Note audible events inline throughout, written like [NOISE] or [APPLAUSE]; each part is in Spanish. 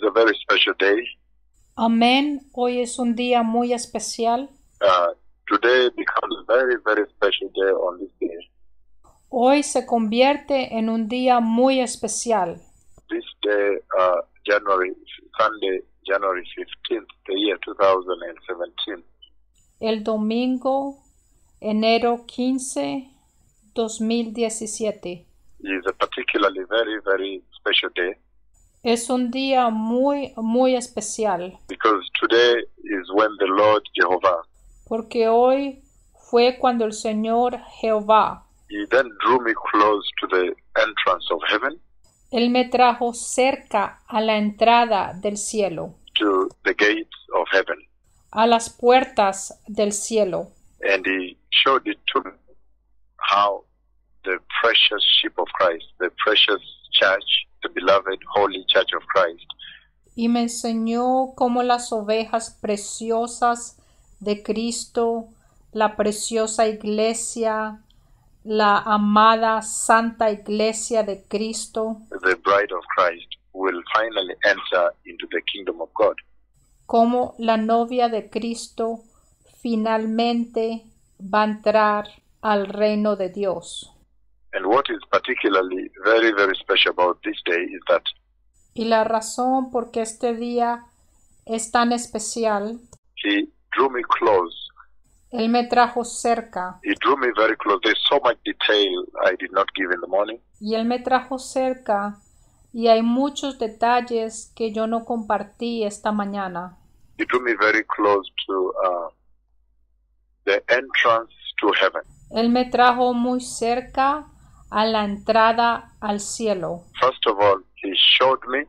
is a very special day. Amén. Hoy es un día muy especial. Uh, today becomes a very, very special day on this day. Hoy se convierte en un día muy especial. This day, uh, January, Sunday, January 15th, the year 2017. El domingo, enero 15, 2017. is a particularly very, very special day Es un día muy, muy especial. Because today is when the Lord Jehovah, porque hoy fue cuando el Señor Jehová, He then drew me close to the entrance of heaven, Él me trajo cerca a la entrada del cielo, to the gates of heaven, a las puertas del cielo, and He showed it to me how the precious sheep of Christ, the precious church, the beloved holy church of Christ, y me enseñó cómo las ovejas preciosas de Cristo, la preciosa iglesia, la amada santa iglesia de Cristo, the bride of Christ, will finally enter into the kingdom of God. cómo la novia de Cristo finalmente va a entrar al reino de Dios. And what is particularly very, very special about this day is that Y la razón por qué este día es tan especial, He drew me close. Él me trajo cerca He drew me very close. There's so much detail I did not give in the morning. y Él me trajo cerca y hay muchos detalles que yo no compartí esta mañana. He drew me very close to uh, the entrance to heaven. Él me trajo muy cerca a la entrada al cielo. First of all, He showed me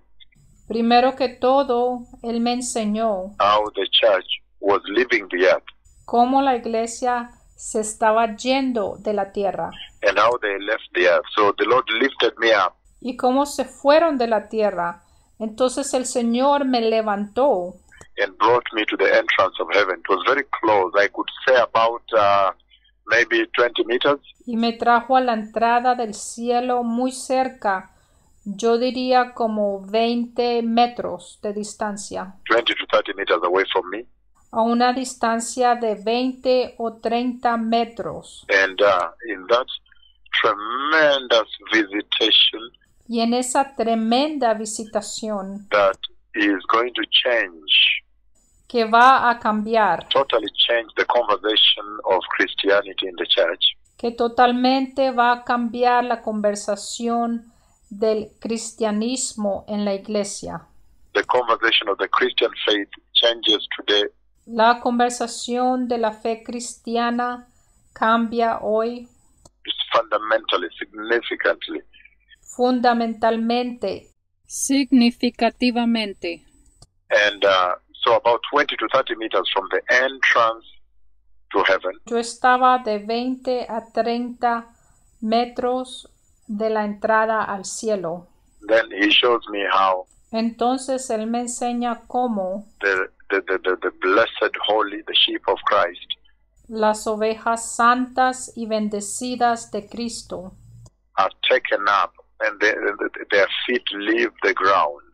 Primero que todo, Él me enseñó how the church was leaving the earth cómo la iglesia se estaba yendo de la tierra and how they left the earth. So the Lord lifted me up y cómo se fueron de la tierra. Entonces el Señor me levantó and brought me to the entrance of heaven. It was very close. I could say about uh, maybe 20 meters. y me trajo a la entrada del cielo muy cerca, yo diría como 20 metros de distancia, 20 to 30 meters away from me. a una distancia de 20 o 30 metros. And uh, in that tremendous visitation Y en esa tremenda visitación that is going to change, que va a cambiar, totally change the conversation of Christianity in the church, que totalmente va a cambiar la conversación del cristianismo en la iglesia. the conversation of the Christian faith changes today La conversación de la fe cristiana cambia hoy is fundamentally, significantly. fundamentalmente, significativamente. And uh, so about 20 to 30 meters from the entrance to heaven, Yo estaba de 20 a 30 metros de la entrada al cielo. then he shows me how Entonces él me enseña cómo the, the, the, the, the blessed, holy, the sheep of Christ las ovejas santas y bendecidas de Cristo are taken up and they, their feet leave the ground.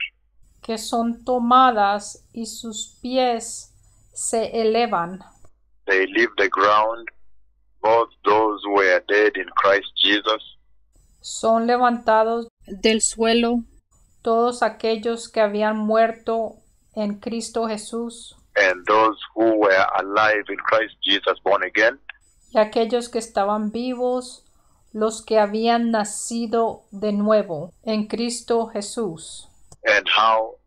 Que son tomadas y sus pies se elevan. They leave the ground, both those who were dead in Christ Jesus Son levantados del suelo todos aquellos que habían muerto en Cristo Jesús and those who were alive in Christ Jesus, born again. y aquellos que estaban vivos, los que habían nacido de nuevo en Cristo Jesús. And how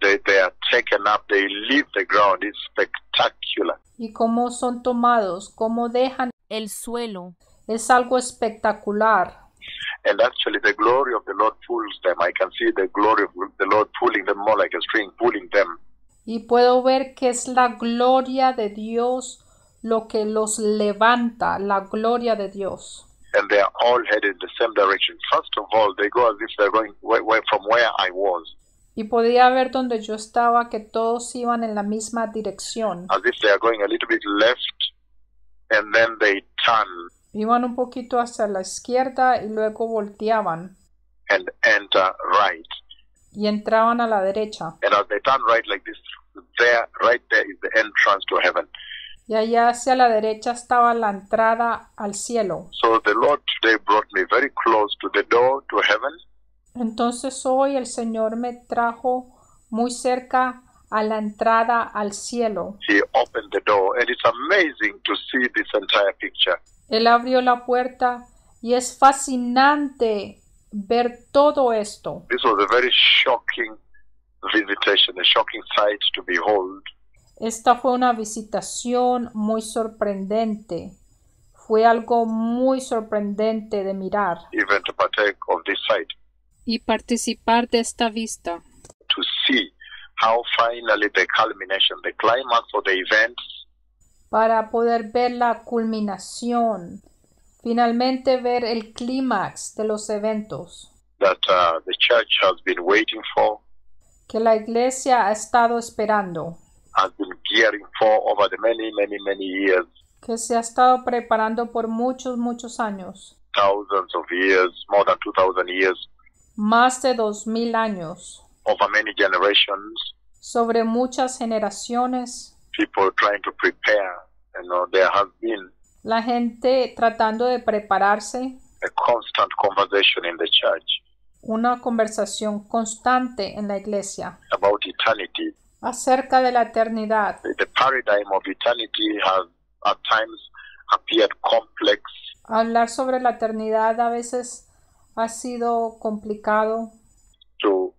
they, they are taken up, they leave the ground. It's spectacular. Y cómo son tomados, cómo dejan el suelo, es algo espectacular. And actually, the glory of the Lord pulls them. I can see the glory of the Lord pulling them more like a string, pulling them. Y puedo ver que es la gloria de Dios lo que los levanta, la gloria de Dios. And they are all headed in the same direction. First of all, they go as if they're going from where I was, Y podía ver donde yo estaba que todos iban en la misma dirección. as if they are going a little bit left, and then they turn Iban un poquito hacia la izquierda y luego volteaban and enter right. y entraban a la derecha. And as they turned right like this, there, right there is the entrance to heaven. Y allá hacia la derecha estaba la entrada al cielo. So the Lord today brought me very close to the door to heaven. Entonces hoy el Señor me trajo muy cerca a la entrada al cielo. He opened the door, and it's amazing to see this entire picture. Él abrió la puerta y es fascinante ver todo esto. This was a very shocking visitation, a shocking sight to behold. Esta fue una visitación muy sorprendente. Fue algo muy sorprendente de mirar. Even to partake of this sight, y participar de esta vista. to see how finally the culmination, the climax of the events. Para poder ver la culminación, finalmente ver el clímax de los eventos. That uh, the church has been waiting for, que la iglesia ha estado esperando, has been gearing for over the many, many, many years, que se ha estado preparando por muchos, muchos años, thousands of years, more than 2,000 years, más de dos mil años, over many generations, sobre muchas generaciones, people trying to prepare. You know, there has been la gente tratando de prepararse, a constant conversation in the church una conversación constante en la iglesia. about eternity. Acerca de la eternidad. The paradigm of eternity has at times appeared complex Hablar sobre la eternidad a veces ha sido complicado to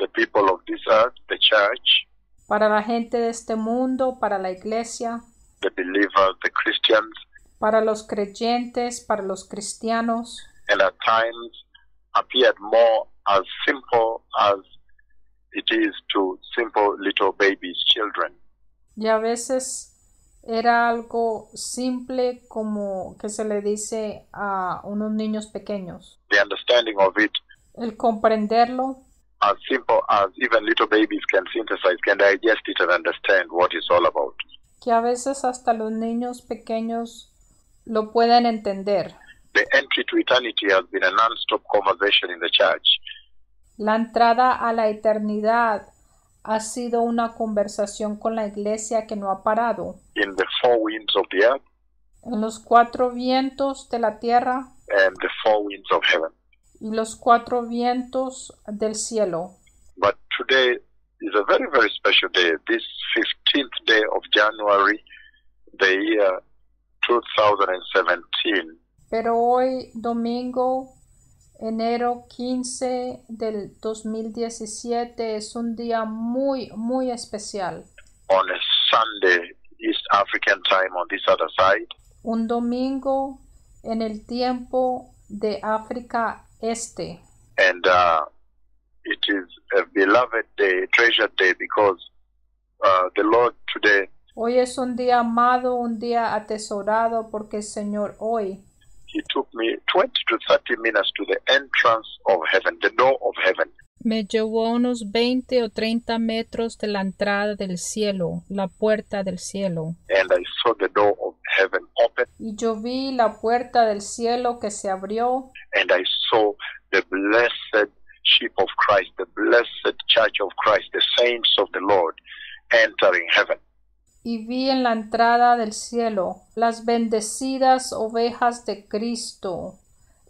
the people of this earth, the church, para la gente de este mundo, para la iglesia, the believers, the Christians, para los creyentes, para los cristianos, and at times appeared more as simple as it is to simple little babies, children. y a veces era algo simple como que se le dice a unos niños pequeños. The understanding of it El comprenderlo, as simple as even little babies can synthesize, can digest it and understand what it's all about. que a veces hasta los niños pequeños lo pueden entender. The entry to eternity has been a non-stop conversation in the church. La entrada a la eternidad ha sido una conversación con la iglesia que no ha parado. in the four winds of the earth En los cuatro vientos de la tierra and the four winds of heaven. y los cuatro vientos del cielo. But today is a very, very special day. This 15th day of January, the year 2017. Pero hoy, domingo, enero 15 del 2017, es un día muy, muy especial. On a Sunday, East African time on this other side, Un domingo en el tiempo de África Este. and uh, it is a beloved day, treasured day, because uh, the Lord today Hoy es un día amado, un día atesorado, porque el Señor hoy He took me 20 to 30 minutes to the entrance of heaven, the door of heaven. me llevó unos 20 o 30 metros de la entrada del cielo, la puerta del cielo. And I saw the door of heaven open, Y yo vi la puerta del cielo que se abrió and I saw the blessed sheep of Christ, the blessed church of Christ, the saints of the Lord entering heaven. Y vi en la entrada del cielo las bendecidas ovejas de Cristo,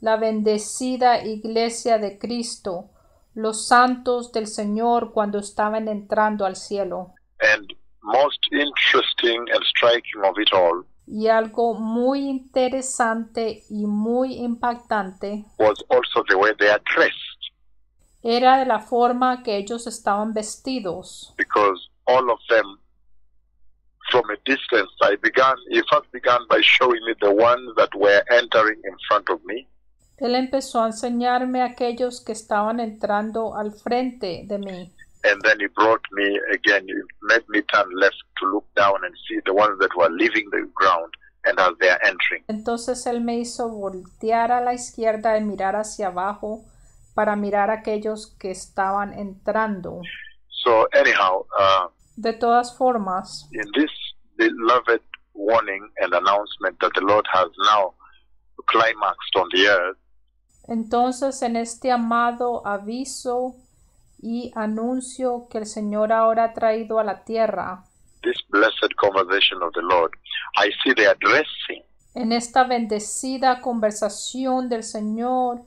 la bendecida iglesia de Cristo, los santos del Señor cuando estaban entrando al cielo. And most interesting and striking of it all Y algo muy interesante y muy impactante was also the way they are dressed, era de la forma que ellos estaban vestidos, because all of them, from a distance, I began, he first began by showing me the ones that were entering in front of me. Él empezó a enseñarme a aquellos que estaban entrando al frente de mí. And then he brought me again, he made me turn left to look down and see the ones that were leaving the ground and as they are entering. Entonces él me hizo voltear a la izquierda y mirar hacia abajo para mirar a aquellos que estaban entrando. So, anyhow, uh, De todas formas, in this beloved warning and announcement that the Lord has now climaxed on the earth, entonces en este amado aviso y anuncio que el Señor ahora ha traído a la tierra. this blessed conversation of the Lord, I see they are dressing. En esta bendecida conversación del Señor,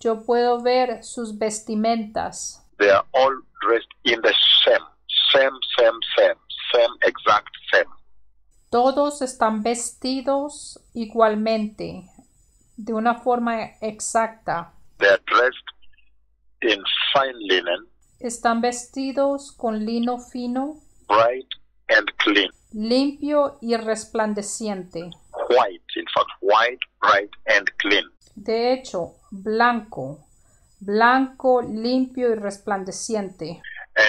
yo puedo ver sus vestimentas. They are all dressed in the same, same, same, same, same, exact same. Todos están vestidos igualmente, de una forma exacta. They are dressed in fine linen, Están vestidos con lino fino, bright and clean, limpio y resplandeciente. white, in fact, white, bright and clean. De hecho, blanco, blanco, limpio y resplandeciente.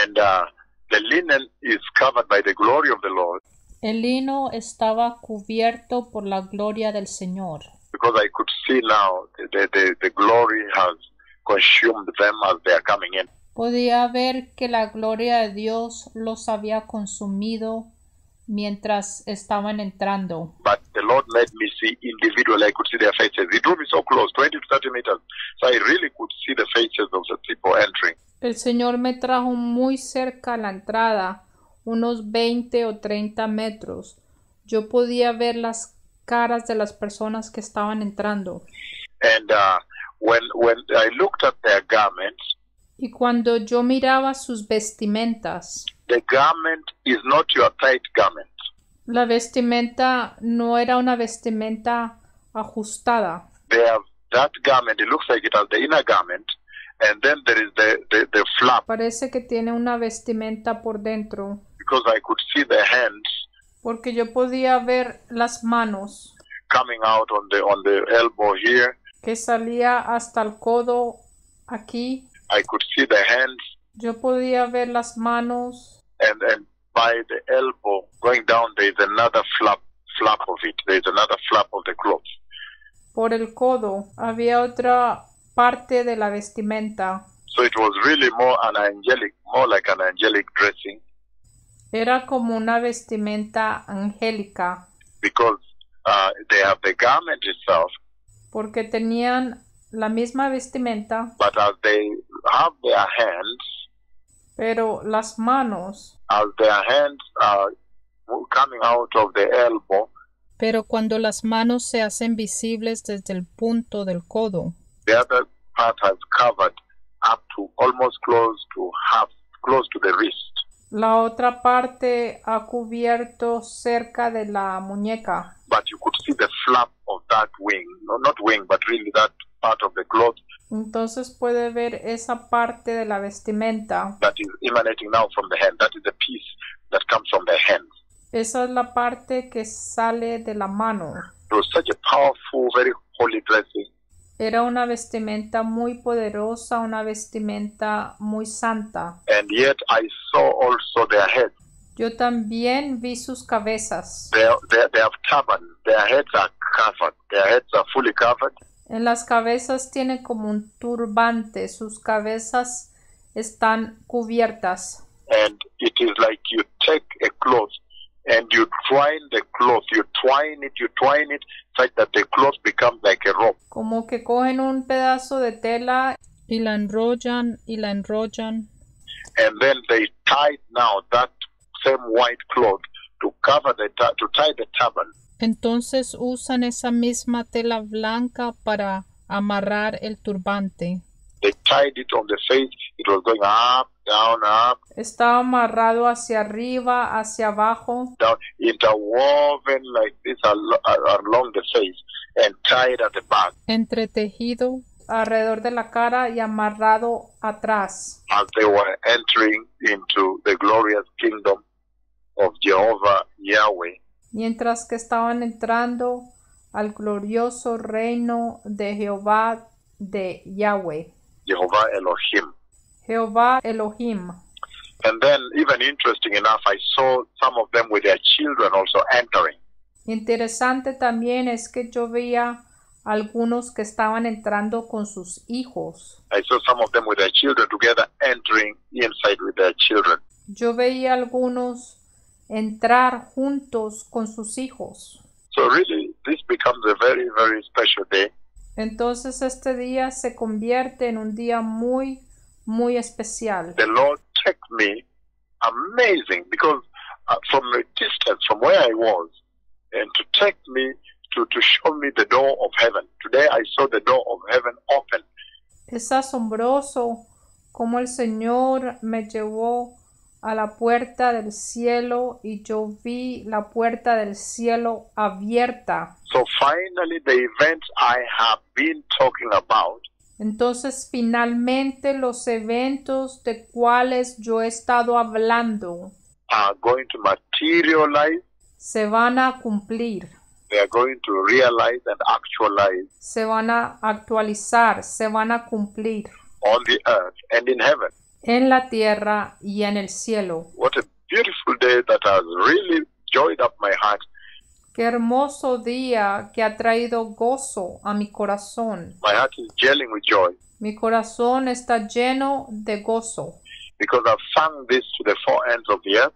And uh, the linen is covered by the glory of the Lord El lino estaba cubierto por la gloria del Señor, because I could see now the, the, the, glory has consumed them as they are coming in. Podía ver que la gloria de Dios los había consumido mientras estaban entrando. But the Lord made me see individually. I could see their faces. It drew me so close, 20 to 30 meters. So I really could see the faces of the people entering. El Señor me trajo muy cerca a la entrada, unos 20 o 30 metros. Yo podía ver las caras de las personas que estaban entrando. And uh, when when I looked at their garments, Y cuando yo miraba sus vestimentas, the garment is not your tight garment. la vestimenta no era una vestimenta ajustada. They have that garment. It looks like it has the inner garment, and then there is the the, the flap Parece que tiene una vestimenta por dentro, because I could see the hands porque yo podía ver las manos coming out on the on the elbow here. que salía hasta el codo aquí. I could see the hands Yo podía ver las manos and and by the elbow going down there is another flap flap of it. There is another flap of the cloth por el codo. Había otra parte de la vestimenta. so it was really more an angelic more like an angelic dressing. Era como una vestimenta angélica, because uh, they have the garment itself. Porque tenían la misma vestimenta, but as they have their hands pero las manos. as their hands are coming out of the elbow Pero cuando las manos se hacen visibles desde el punto del codo, the other part has covered up to almost close to half close to the wrist la otra parte ha cubierto cerca de la muñeca. But you could see the flap of that wing no not wing but really that part of the cloth Entonces puede ver esa parte de la vestimenta. that is emanating now from the hand. That is the piece that comes from the hand. Esa es la parte que sale de la mano. It was such a powerful, very holy dressing. Era una vestimenta muy poderosa, una vestimenta muy santa. And yet I saw also their heads. Yo también vi sus cabezas. They, they, they have turban. Their heads are covered. Their heads are fully covered. En las cabezas tienen como un turbante, sus cabezas están cubiertas. And it is like you take a cloth and you twine the cloth. You twine it, you twine it such that the cloth becomes like a rope. Como que cogen un pedazo de tela y la enrollan y la enrollan And then they tied now that same white cloth to cover the, tu- to tie the turban. Entonces usan esa misma tela blanca para amarrar el turbante. They tied it on the face. It was going up, down, up, Estaba amarrado hacia arriba, hacia abajo, down, interwoven like this al- al- along the face and tied at the back entretejido alrededor de la cara y amarrado atrás, as they were entering into the glorious kingdom of Jehovah Yahweh. mientras que estaban entrando al glorioso reino de Jehová de Yahweh, Jehovah Elohim. Jehová Elohim. And then, even interesting enough, I saw some of them with their children also entering. Interesante también es que yo veía algunos que estaban entrando con sus hijos. I saw some of them with their children together entering inside with their children. Yo veía algunos entrar juntos con sus hijos. So really, this becomes a very, very special day. Entonces este día se convierte en un día muy, muy especial. The Lord took me amazing because uh, from a distance from where I was and to take me to, to show me the door of heaven. Today I saw the door of heaven open. Es asombroso cómo el Señor me llevó a la puerta del cielo y yo vi la puerta del cielo abierta. So finally the event I have been talking about Entonces finalmente los eventos de cuales yo he estado hablando are going to materialize, se van a cumplir, they are going to realize and actualize se van a actualizar, se van a cumplir on the earth and in heaven. En la tierra y en el cielo. What a beautiful day that has really joyed up my heart. Qué hermoso día que ha traído gozo a mi corazón. My heart is with joy Mi corazón está lleno de gozo, because I've sung this to the four ends of the earth.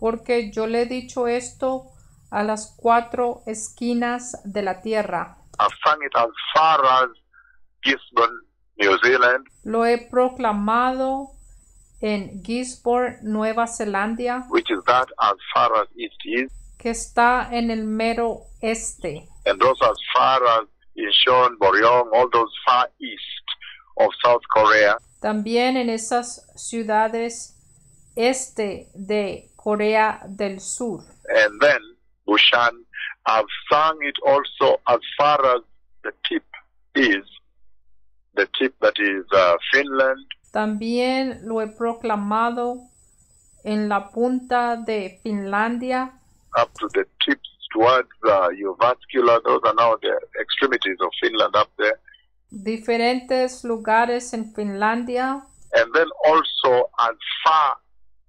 porque yo le he dicho esto a las cuatro esquinas de la tierra. I've sung it as far as Gisborne, New Zealand, Lo he proclamado en Gisborne, Nueva Zelanda, which is that as far as East is, que está en el mero este, and also as far as Incheon, Boryong, all those far east of South Korea, también en esas ciudades este de Corea del Sur. and then Bushan. I've sung it also as far as the tip is, the tip that is uh, Finland, También lo he proclamado en la punta de Finlandia, up to the tips towards uh, Jyväskylä. Those are now the extremities of Finland up there. diferentes lugares en Finlandia, And then also as far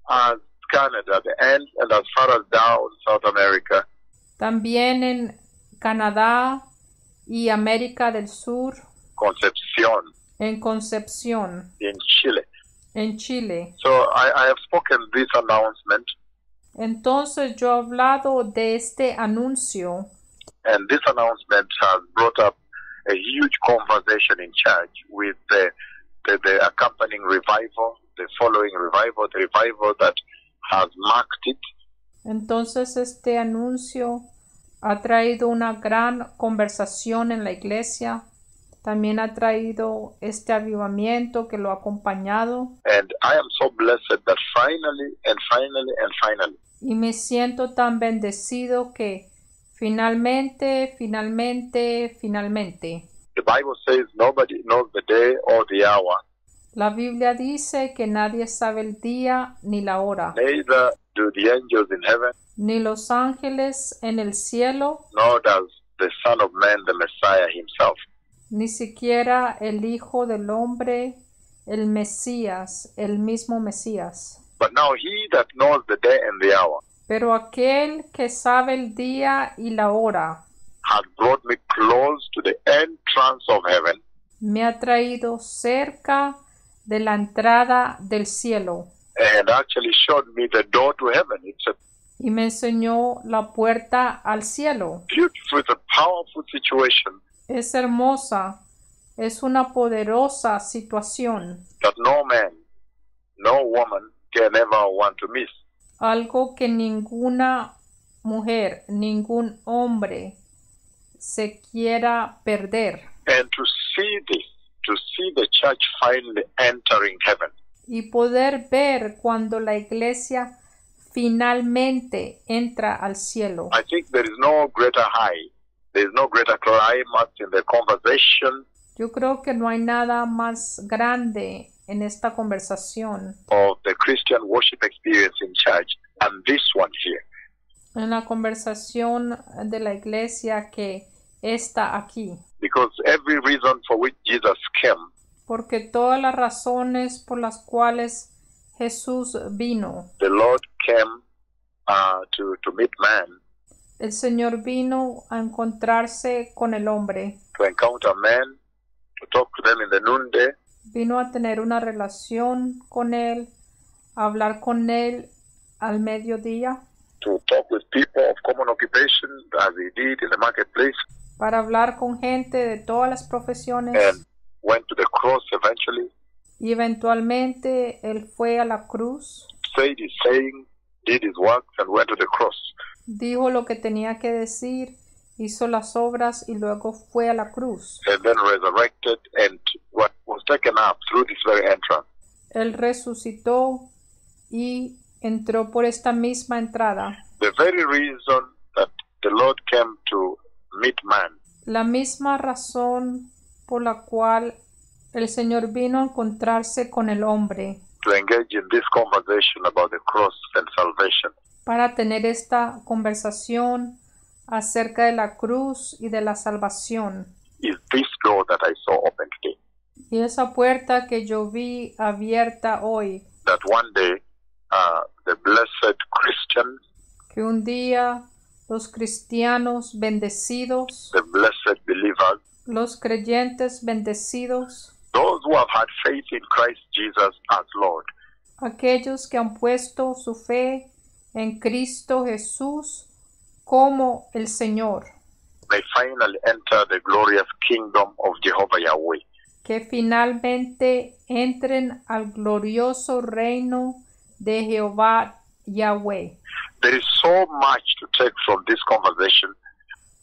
as Canada, the end, and as far as down South America. también en Canadá y América del Sur, Concepcion en Concepción, in Chile. en Chile. So I, I have spoken this announcement, Entonces yo he hablado de este anuncio and this announcement has brought up a huge conversation in church with the, the, the accompanying revival, the following revival, the revival that has marked it. Entonces este anuncio ha traído una gran conversación en la iglesia. También ha traído este avivamiento que lo ha acompañado. And I am so blessed that finally and finally and finally, Y me siento tan bendecido que finalmente, finalmente, finalmente. the Bible says nobody knows the day or the hour, La Biblia dice que nadie sabe el día ni la hora, neither do the angels in heaven, ni los ángeles en el cielo, nor does the Son of Man, the Messiah himself. Ni siquiera el Hijo del Hombre, el Mesías, el mismo Mesías. But now he that knows the day and the hour Pero aquel que sabe el día y la hora has brought me close to the entrance of heaven me ha traído cerca de la entrada del cielo and actually showed me the door to heaven. It's a y me enseñó la puerta al cielo. beautiful, it's a powerful situation Es hermosa, es una poderosa situación, that no man, no woman can ever want to miss. algo que ninguna mujer, ningún hombre se quiera perder. And to see this, to see the church finally entering heaven, y poder ver cuando la iglesia finalmente entra al cielo. I think there is no greater high, there is no greater climax in the conversation Yo creo que no hay nada más grande en esta conversación, of the Christian worship experience in church and this one here. en la conversación de la iglesia que está aquí. Because every reason for which Jesus came Porque todas las razones por las cuales Jesús vino, the Lord came uh, to, to meet man, el Señor vino a encontrarse con el hombre, to encounter man, to talk to them in the noonday, vino a tener una relación con él, a hablar con él al mediodía, to talk with people of common occupation as he did in the marketplace, para hablar con gente de todas las profesiones. And went to the cross eventually. Y eventualmente él fue a la cruz, said his saying, did his works, and went to the cross. Dijo lo que tenía que decir, hizo las obras y luego fue a la cruz. and then resurrected and what was taken up through this very entrance. Él resucitó y entró por esta misma entrada. The very reason that the Lord came to meet man La misma razón por la cual el Señor vino a encontrarse con el hombre to engage in this conversation about the cross and salvation para tener esta conversación acerca de la cruz y de la salvación. is this door that I saw open today. Y esa puerta que yo vi abierta hoy, That one day uh, the blessed Christians, que un día los cristianos bendecidos, the blessed believers, los creyentes bendecidos, those who have had faith in Christ Jesus as Lord, aquellos que han puesto su fe en Cristo Jesús como el Señor, may finally enter the glorious kingdom of Jehovah Yahweh. que finalmente entren al glorioso reino de Jehová Yahweh. There is so much to take from this conversation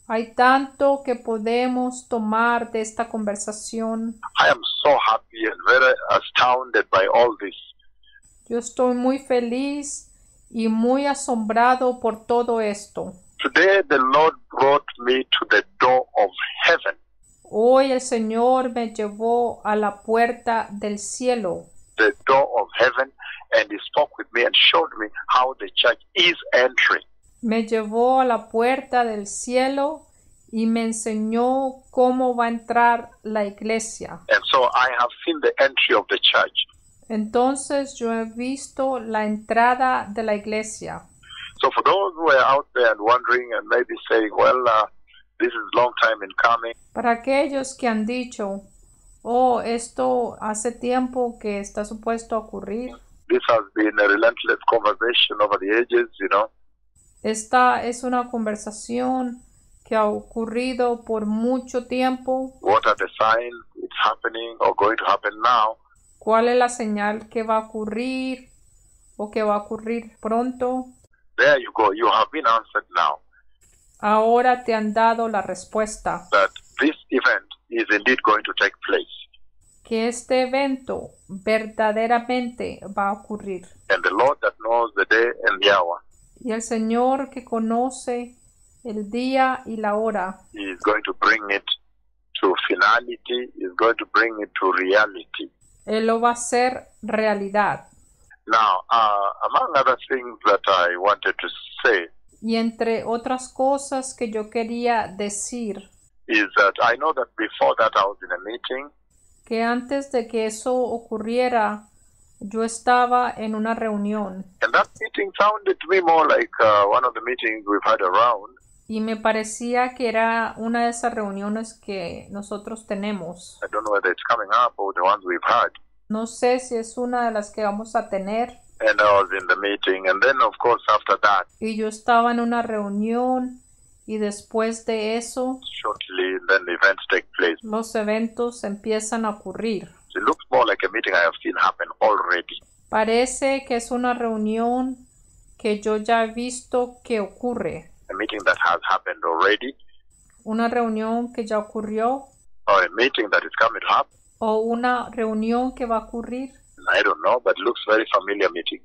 Hay tanto que podemos tomar de esta conversación. I am so happy and very astounded by all this. Yo estoy muy feliz y muy asombrado por todo esto. Today, the Lord brought me to the door of heaven, Hoy el Señor me llevó a la puerta del cielo the door of heaven, and He spoke with me and showed me how the church is entering. me llevó a la puerta del cielo y me enseñó cómo va a entrar la iglesia. And so I have seen the entry of the church. Entonces yo he visto la entrada de la iglesia. So for those who are out there and wondering and maybe saying, well, uh, this is long time in coming, Para aquellos que han dicho, oh, esto hace tiempo que está supuesto a ocurrir, this has been a relentless conversation over the ages, you know, esta es una conversación que ha ocurrido por mucho tiempo. what are the signs it's happening or going to happen now? ¿Cuál es la señal que va a ocurrir o que va a ocurrir pronto? There you go. You have been answered now. Ahora te han dado la respuesta that this event is indeed going to take place. que este evento verdaderamente va a ocurrir. And the Lord that knows the day and the hour Y el Señor que conoce el día y la hora is going to bring it to finality, is going to bring it to reality. Él lo va a hacer realidad. Now, uh, among other things that I wanted to say Y entre otras cosas que yo quería decir, is that I know that before that I was in a meeting que antes de que eso ocurriera, yo estaba en una reunión and that meeting sounded to me more like uh, one of the meetings we've had around. Y me parecía que era una de esas reuniones que nosotros tenemos. No sé si es una de las que vamos a tener. Y yo estaba en una reunión y después de eso shortly, then the events take place. los eventos empiezan a ocurrir. It looks more like a meeting I have seen happen already. Parece que es una reunión que yo ya he visto que ocurre. A meeting that has happened already, Una reunión que ya ocurrió or a meeting that is coming to happen. o una reunión que va a ocurrir. I don't know, but looks very familiar meeting.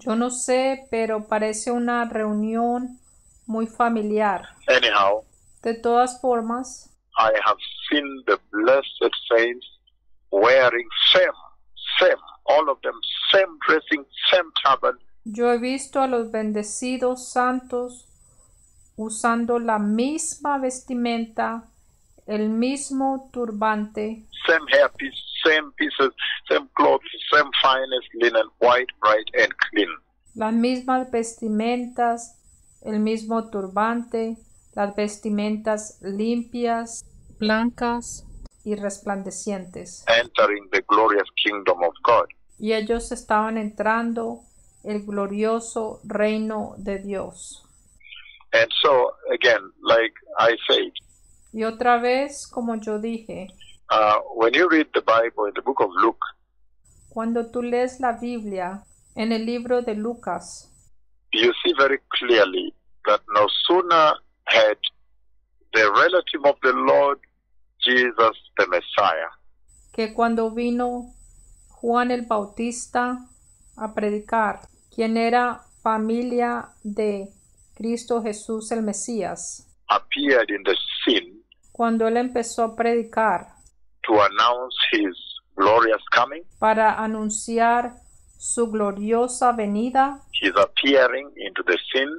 Yo no sé, pero parece una reunión muy familiar. Anyhow, De todas formas, I have seen the blessed saints wearing same, same, all of them, same dressing, same turban, yo he visto a los bendecidos santos usando la misma vestimenta, el mismo turbante, same hairpiece, same pieces, same clothes, same finest linen, white, bright, and clean. las mismas vestimentas, el mismo turbante, las vestimentas limpias, blancas y resplandecientes. entering the glorious kingdom of God. Y ellos estaban entrando el glorioso reino de Dios. And so, again, like I said, Y otra vez, como yo dije, uh, when you read the Bible in the book of Luke, Cuando tú lees la Biblia en el libro de Lucas, you see very clearly that no sooner had the relative of the Lord Jesus, the Messiah, que cuando vino Juan el Bautista a predicar, quien era familia de Cristo Jesús el Mesías, appeared in the scene cuando él empezó a predicar. to announce his glorious coming, para anunciar su gloriosa venida, his appearing into the scene,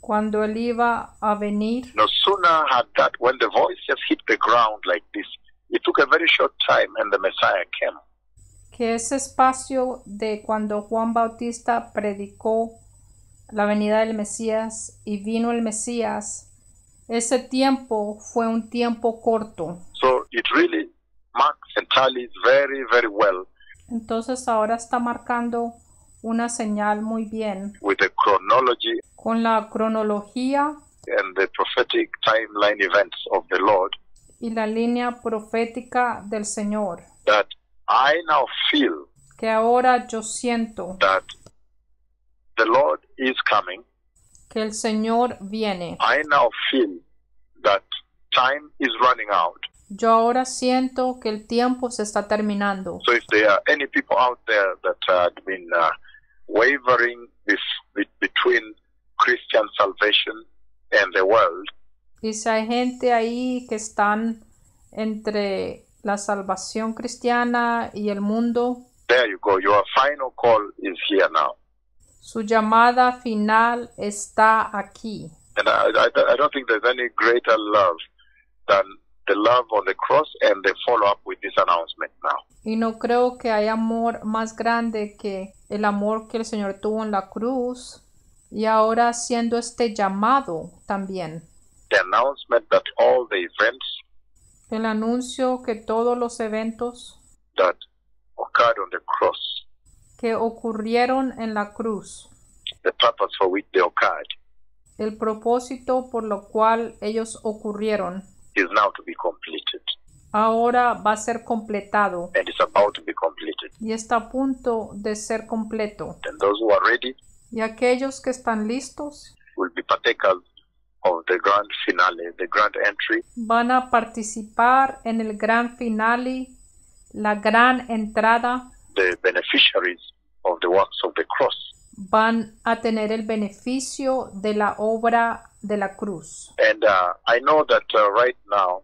cuando él iba a venir, no sooner had that, when the voice just hit the ground like this, it took a very short time and the Messiah came. que ese espacio de cuando Juan Bautista predicó la venida del Mesías y vino el Mesías, ese tiempo fue un tiempo corto. So it really marks and tallies very, very well Entonces ahora está marcando una señal muy bien. with the chronology con la cronología and the prophetic timeline events of the Lord y la línea profética del Señor, that I now feel que ahora yo siento that the Lord is coming. que el Señor viene. I now feel that time is running out. Yo ahora siento que el tiempo se está terminando. So if there are any people out there that had been uh, wavering this, be- between Christian salvation and the world, Y si hay gente ahí que están entre la salvación cristiana y el mundo, there you go. Your final call is here now. Su llamada final está aquí. And I, I, I don't think there's any greater love than the love on the cross and the follow up with this announcement now. Y no creo que haya amor más grande que el amor que el Señor tuvo en la cruz y ahora haciendo este llamado también. The announcement that all the events El anuncio que todos los eventos that occurred on the cross, que ocurrieron en la cruz, the purpose for which they occurred, el propósito por lo cual ellos ocurrieron, is now to be completed. ahora va a ser completado And it's about to be completed. y está a punto de ser completo. And those who are ready Y aquellos que están listos will be partakers of the grand finale, the grand entry, van a participar en el gran finale, la gran entrada, the beneficiaries of the works of the cross. van a tener el beneficio de la obra de la cruz. And uh, I know that uh, right now,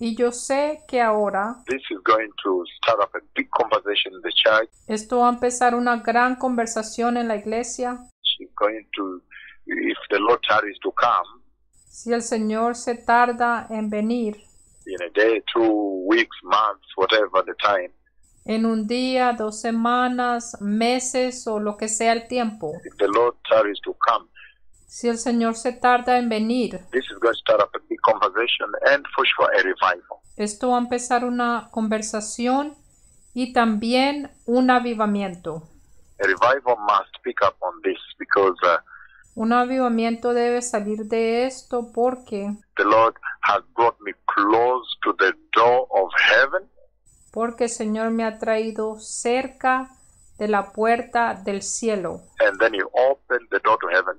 Y yo sé que ahora this is going to start up a big conversation in the church. esto va a empezar una gran conversación en la iglesia. It's going to, if the Lord tarries to come Si el Señor se tarda en venir in a day, two weeks, months, whatever the time, en un día, dos semanas, meses o lo que sea el tiempo, if the Lord tarries to come, si el Señor se tarda en venir, this is going to start up a big conversation and for sure a revival. esto va a empezar una conversación y también un avivamiento. A revival must pick up on this because uh, Un avivamiento debe salir de esto porque, the Lord has brought me close to the door of heaven porque el Señor me ha traído cerca de la puerta del cielo. and then He opened the door to heaven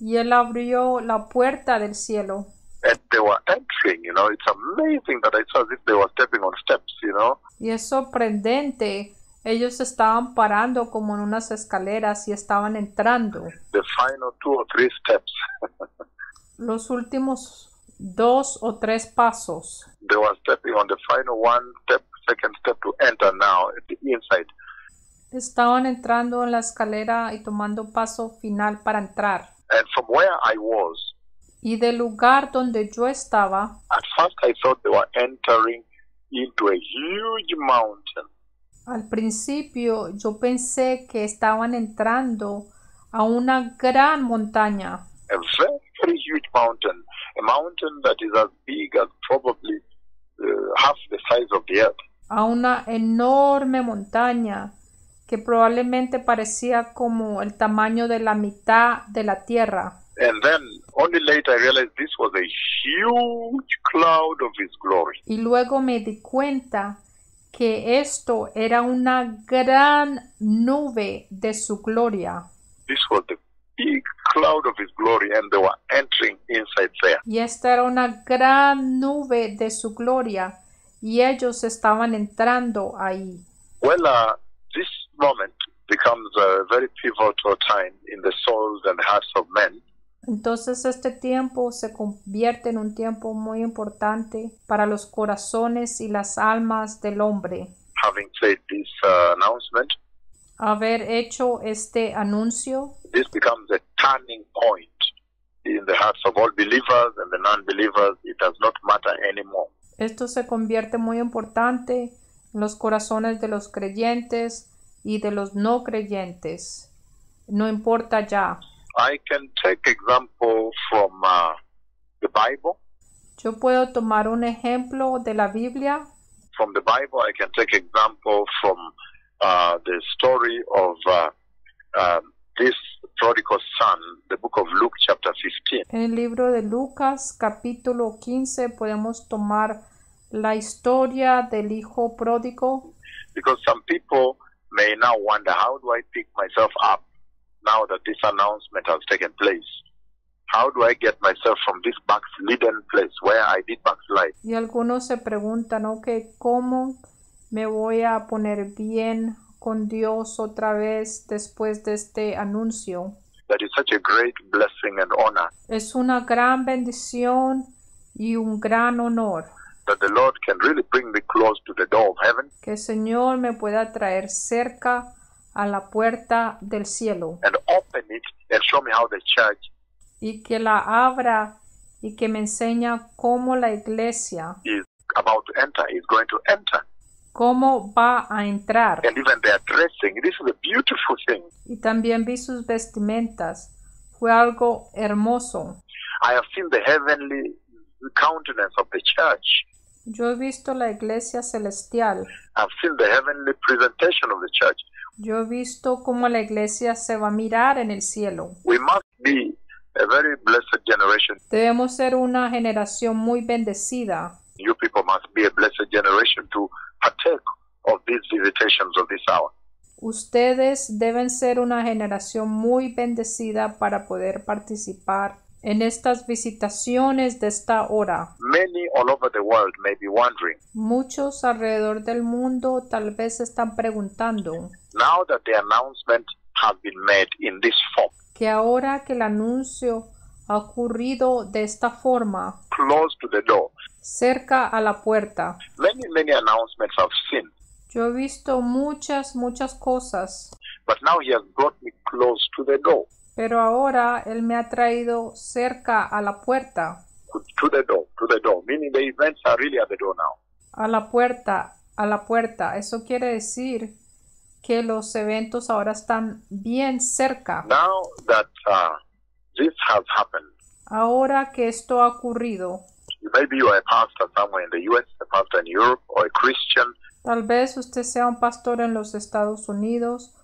Y Él abrió la puerta del cielo. Y es sorprendente. Ellos estaban parando como en unas escaleras y estaban entrando. the final two or three steps, [LAUGHS] Los últimos dos o tres pasos. they were stepping on the final one step, second step to enter now at the inside. Estaban entrando en la escalera y tomando paso final para entrar. And from where I was, Y del lugar donde yo estaba, at first I thought they were entering into a huge mountain. al principio yo pensé que estaban entrando a una gran montaña, a very, very huge mountain, a mountain that is as big as probably uh, half the size of the earth. A una enorme montaña que probablemente parecía como el tamaño de la mitad de la tierra. Y luego me di cuenta que esto era una gran nube de su gloria. Y esta era una gran nube de su gloria, y ellos estaban entrando ahí. Well, uh, this moment becomes a very pivotal time in the souls and hearts of men Entonces este tiempo se convierte en un tiempo muy importante para los corazones y las almas del hombre. having said this uh, announcement, Haber hecho este anuncio, this becomes a turning point in the hearts of all believers and the non-believers. It does not matter anymore. Esto se convierte muy importante en los corazones de los creyentes y de los no creyentes. No importa ya. I can take example from uh, the Bible. Yo puedo tomar un ejemplo de la Biblia. From the Bible, I can take example from uh, the story of uh, um, this prodigal son, the book of Luke, chapter 15. En el libro de Lucas capítulo 15 podemos tomar la historia del hijo pródigo Because some people may now wonder, how do I pick myself up now that this announcement has taken place? How do I get myself from this backslidden place where I did backslide? y algunos se preguntan, ok, ¿cómo me voy a poner bien con Dios otra vez después de este anuncio? That is such a great blessing and honor Es una gran bendición y un gran honor that the Lord can really bring me close to the door of heaven que el Señor me pueda traer cerca a la puerta del cielo and open it and show me how the church y que la abra y que me enseña cómo la iglesia, is about to enter, is going to enter. Cómo va a entrar. And even their dressing. This is a beautiful thing. Y también vi sus vestimentas. Fue algo hermoso. I have seen the heavenly countenance of the church. Yo he visto la iglesia celestial. I've seen the heavenly presentation of the church. Yo he visto cómo la iglesia se va a mirar en el cielo. We must be a very blessed generation. Debemos ser una generación muy bendecida. You people must be a blessed generation to partake of these visitations of this hour. Ustedes deben ser una generación muy bendecida para poder participar en estas visitaciones de esta hora. Many all over the world may be wondering, Muchos alrededor del mundo tal vez están preguntando now that the announcement has been made in this form, que ahora que el anuncio ocurrido de esta forma, close to the door, cerca a la puerta, many, many announcements I've seen, yo he visto muchas, muchas cosas, but now he has brought me close to the door, pero ahora Él me ha traído cerca a la puerta, to the door, to the door, meaning the events are really at the door now. a la puerta, a la puerta. Eso quiere decir que los eventos ahora están bien cerca. Now that uh, this has happened, Ahora que esto ha ocurrido, maybe you are a pastor somewhere in the US, a pastor in Europe, or a Christian, tal vez usted sea un pastor en los Estados Unidos,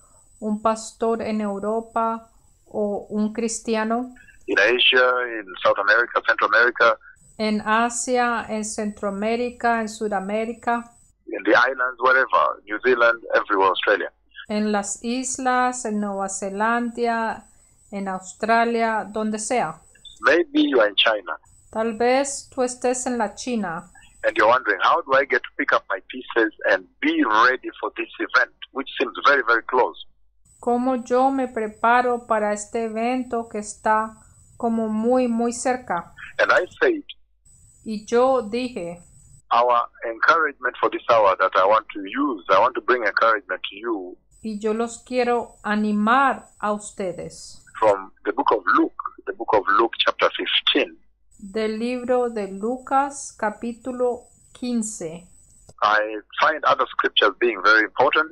un pastor en Europa o un cristiano. In Asia, in South America, Central America, en Asia, en Centroamérica, en Sudamérica, in the islands, wherever, New Zealand, everywhere, Australia. en las islas, en Nueva Zelanda, en Australia, donde sea. Maybe you are in China Tal vez tú estés en la China and you're wondering, how do I get to pick up my pieces and be ready for this event, which seems very, very close? cómo yo me preparo para este evento que está como muy muy cerca. And I said, Y yo dije, our encouragement for this hour that I want to use, I want to bring encouragement to you y yo los quiero animar a ustedes from the book of Luke, the book of Luke, chapter 15. del libro de Lucas capítulo 15. I find other scriptures being very important.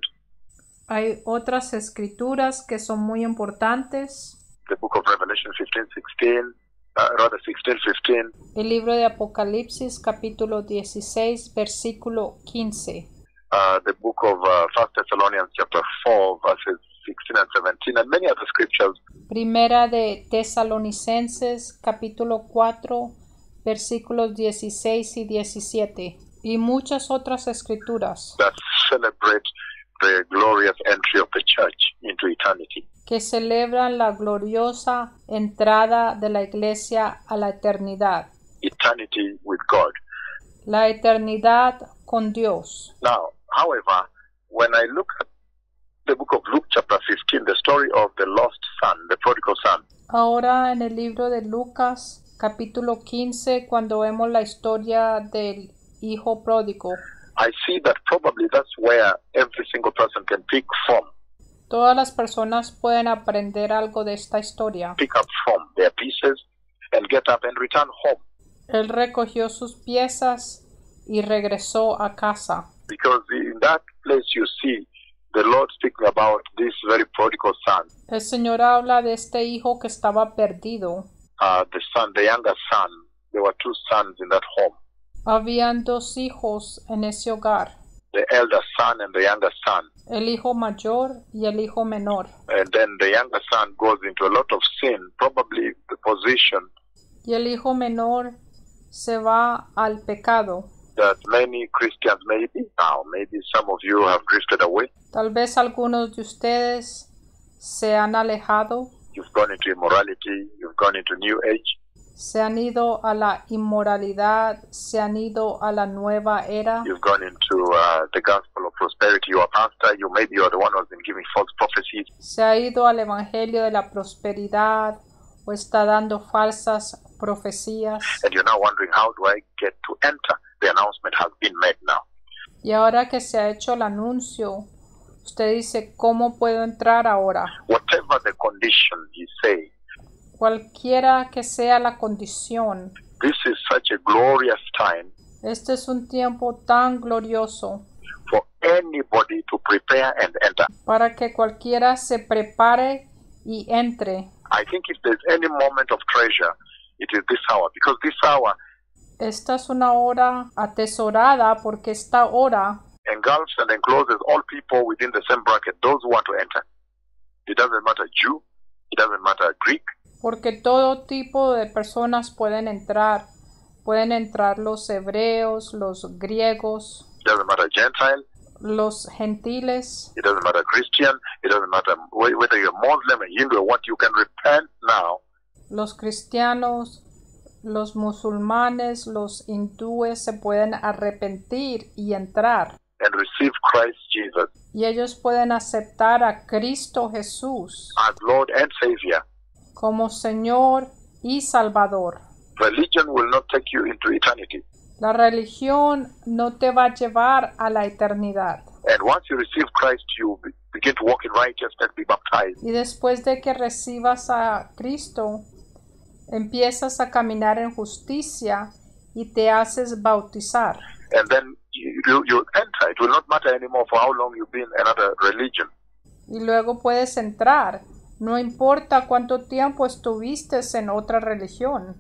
Hay otras escrituras que son muy importantes. The book of Revelation 15, 16, uh, rather 16, 15, El libro de Apocalipsis capítulo 16 versículo 15. uh, the book of uh, First Thessalonians chapter 4, verses 16 and 17, and many other scriptures Primera de Tesalonicenses capítulo 4 versículos 16 y 17 y muchas otras escrituras that celebrate the glorious entry of the church into eternity. que celebran la gloriosa entrada de la Iglesia a la eternidad, Eternity with God. la eternidad con Dios. Now, however, when I look at the book of Luke, chapter 15, the story of the lost son, the prodigal son, Ahora en el libro de Lucas, capítulo 15, cuando vemos la historia del hijo pródigo, I see that probably that's where every single person can pick from, todas las personas pueden aprender algo de esta historia. pick up from their pieces and get up and return home. Él recogió sus piezas y regresó a casa, Because in that place you see the Lord speaking about this very prodigal son, El Señor habla de este hijo que estaba perdido. uh, the son, the younger son. There were two sons in that home, Habían dos hijos en ese hogar, the elder son and the younger son. el hijo mayor y el hijo menor. And then the younger son goes into a lot of sin, probably the position Y el hijo menor se va al pecado. That many Christians maybe now. Maybe some of you have drifted away. Tal vez algunos de ustedes se han alejado, You've gone into immorality. You've gone into new age. se han ido a la inmoralidad, se han ido a la nueva era, You've gone into uh, the gospel of prosperity. You're a pastor. You maybe you're the one who's been giving false prophecies. se ha ido al evangelio de la prosperidad o está dando falsas profecías. And you're now wondering, how do I get to enter? The announcement has been made now. Y ahora que se ha hecho el anuncio, usted dice, ¿cómo puedo entrar ahora? Whatever the condition, saying, Cualquiera que sea la condición, this is such a glorious time este es un tiempo tan glorioso for anybody to prepare and enter. para que cualquiera se prepare y entre. I think if there's any moment of treasure, it is this hour because this hour Esta es una hora atesorada porque esta hora engulfs and encloses all people within the same bracket, those who want to enter. It doesn't matter Jew, it doesn't matter Greek, porque todo tipo de personas pueden entrar. Pueden entrar los hebreos, los griegos, it doesn't matter Gentile, los gentiles, it doesn't matter Christian, it doesn't matter wh- whether you're Muslim, a Hindu, or what, you can repent now. Los cristianos, los musulmanes, los hindúes se pueden arrepentir y entrar. and receive Christ Jesus Y ellos pueden aceptar a Cristo Jesús as Lord and Savior. como Señor y Salvador. Religion will not take you into eternity. La religión no te va a llevar a la eternidad. And once you receive Christ, you be- begin to walk in righteousness, be baptized. Y después de que recibas a Cristo, empiezas a caminar en justicia y te haces bautizar. And then you, you, you enter. It will not matter anymore for how long you've been in another religion. Y luego puedes entrar. No importa cuánto tiempo estuviste en otra religión.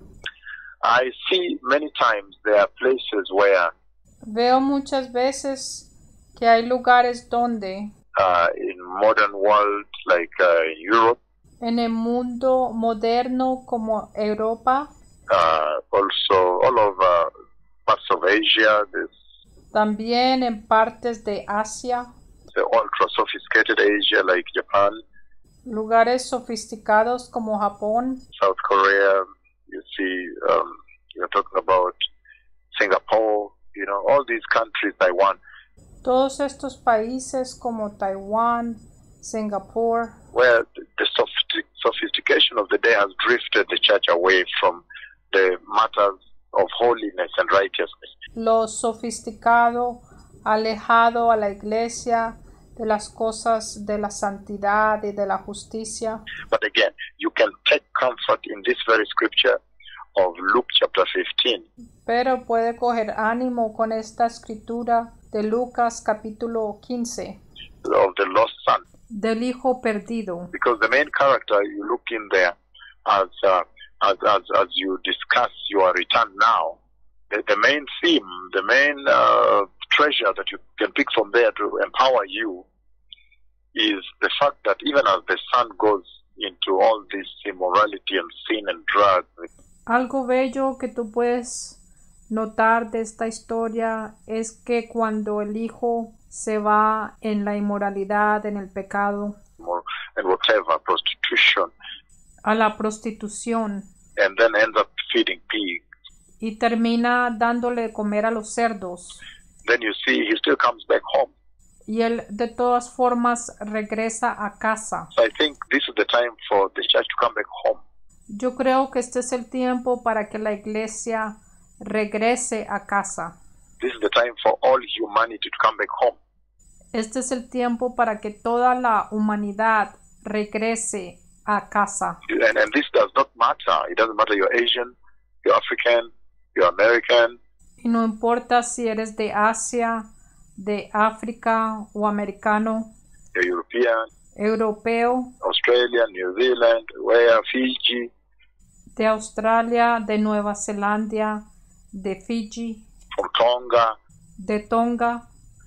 I see many times there are places where Veo muchas veces que hay lugares donde uh, in modern world like uh, Europe, en el mundo moderno como Europa, uh, also all over parts of Asia, there's también en partes de Asia, the ultra sophisticated Asia like Japan, lugares sofisticados como Japón, South Korea. You see, um, you're talking about Singapore. You know, all these countries, Taiwan, todos estos países como Taiwán, Singapur, where the sophistication of the day has drifted the church away from the matters of holiness and righteousness. lo sofisticado, alejado a la iglesia de las cosas de la santidad y de la justicia. But again, you can take comfort in this very scripture of Luke chapter 15, Pero puede coger ánimo con esta escritura de Lucas capítulo 15 of the lost son, del hijo perdido, because the main character you look in there as uh, as, as as you discuss your return now, the, the main theme, the main uh, treasure that you can pick from there to empower you is the fact that even as the son goes into all this immorality and sin and drugs, Algo bello que tú puedes notar de esta historia es que cuando el hijo se va en la inmoralidad, en el pecado, or, and whatever, prostitution, a la prostitución and then ends up feeding pigs. y termina dándole de comer a los cerdos. Then you see he still comes back home. Y él de todas formas regresa a casa. So I think this is the time for the church to come back home. Yo creo que este es el tiempo para que la iglesia regrese a casa. This is the time for all humanity to come back home. Este es el tiempo para que toda la humanidad regrese a casa. And, and this does not matter. It doesn't matter you're Asian, you're African, you're American, Y no importa si eres de Asia, de África o americano, you're European, europeo, Australian, New Zealand, where Fiji, de Australia, de Nueva Zelanda, de Fiji, from Tonga. de Tonga.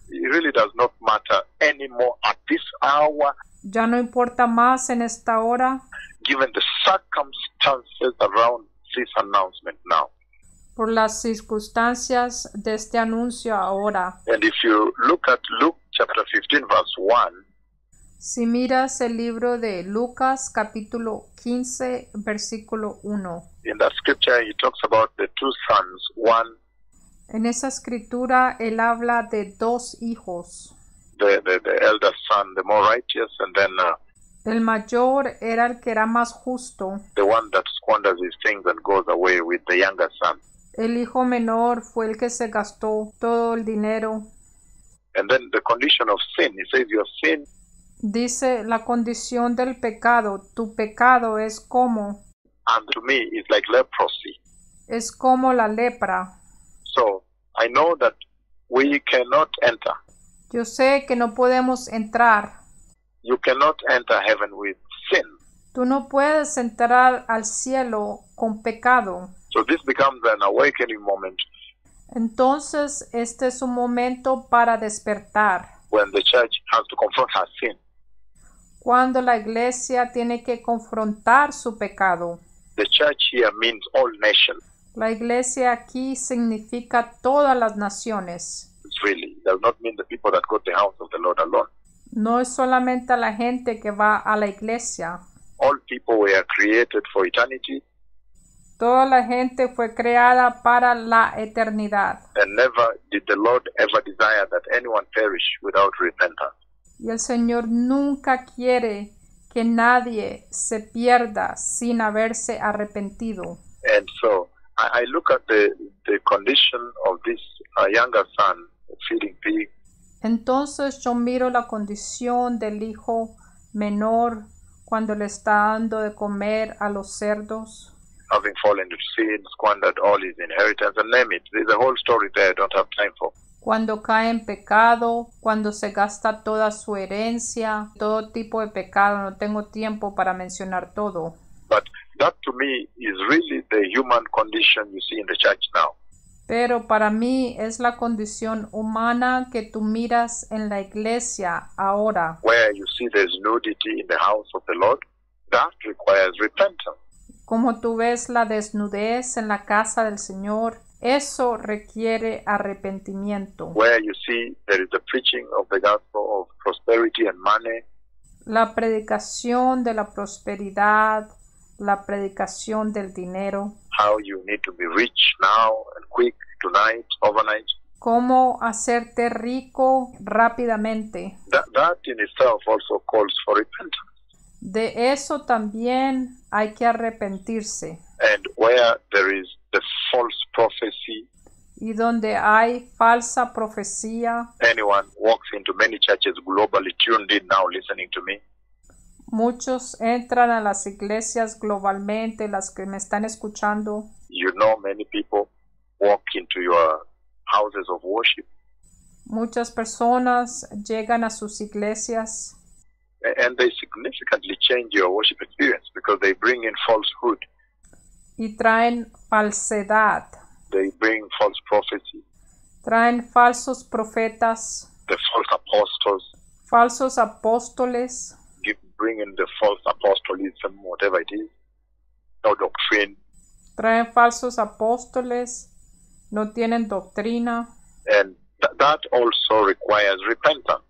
It really does not matter anymore at this hour, Ya no importa más en esta hora given the circumstances around this announcement now. por las circunstancias de este anuncio ahora. And if you look at Luke chapter 15, verse 1, Si miras el libro de Lucas capítulo 15 versículo 1, in that scripture, he talks about the two sons. One, en esa escritura él habla de dos hijos. the, the, the elder son, the more righteous, and then uh, El mayor era el que era más justo, the one that squanders his things and goes away with the younger son. el hijo menor fue el que se gastó todo el dinero. And then the condition of sin, he says, Your sin Dice la condición del pecado, tu pecado es como, unto me is like leprosy. es como la lepra. So I know that we cannot enter. Yo sé que no podemos entrar. You cannot enter heaven with sin. Tú no puedes entrar al cielo con pecado. So this becomes an awakening moment Entonces, este es un momento para despertar, when the church has to confront her sin. Cuando la iglesia tiene que confrontar su pecado. The church here means all nations. La iglesia aquí significa todas las naciones. No es solamente la gente que va a la iglesia. All people were created for eternity Toda la gente fue creada para la eternidad. and never did the Lord ever desire that anyone perish without repentance. Y el Señor nunca quiere que nadie se pierda sin haberse arrepentido. And so I, I look at the, the condition of this uh, younger son feeding pig Entonces yo miro la condición del hijo menor cuando le está dando de comer a los cerdos, having fallen into sin, squandered all his inheritance, and name it. There's a whole story there I don't have time for. Cuando cae en pecado, cuando se gasta toda su herencia, todo tipo de pecado. No tengo tiempo para mencionar todo. But that to me is really the human condition you see in the church now. Pero para mí es la condición humana que tú miras en la iglesia ahora. Where you see there's nudity in the house of the Lord, that requires repentance. Como tú ves la desnudez en la casa del Señor, eso requiere arrepentimiento. Where you see there is the preaching of the gospel of prosperity and money, La predicación de la prosperidad, la predicación del dinero, how you need to be rich now and quick, tonight, overnight. cómo hacerte rico rápidamente. That, that in itself also calls for repentance. De eso también hay que arrepentirse. And where there is the false prophecy, Y donde hay falsa profecía, anyone walks into many churches globally tuned in now listening to me, muchos entran a las iglesias globalmente, las que me están escuchando. you know many people walk into your houses of worship. Muchas personas llegan a sus iglesias. And they significantly change your worship experience because they bring in falsehood, y traen falsedad, they bring false prophecy, traen falsos profetas, the false apostles, falsos apóstoles, give, bring in the false apostolism, whatever it is, no doctrine, traen falsos apóstoles, no tienen doctrina. And th- that also requires repentance.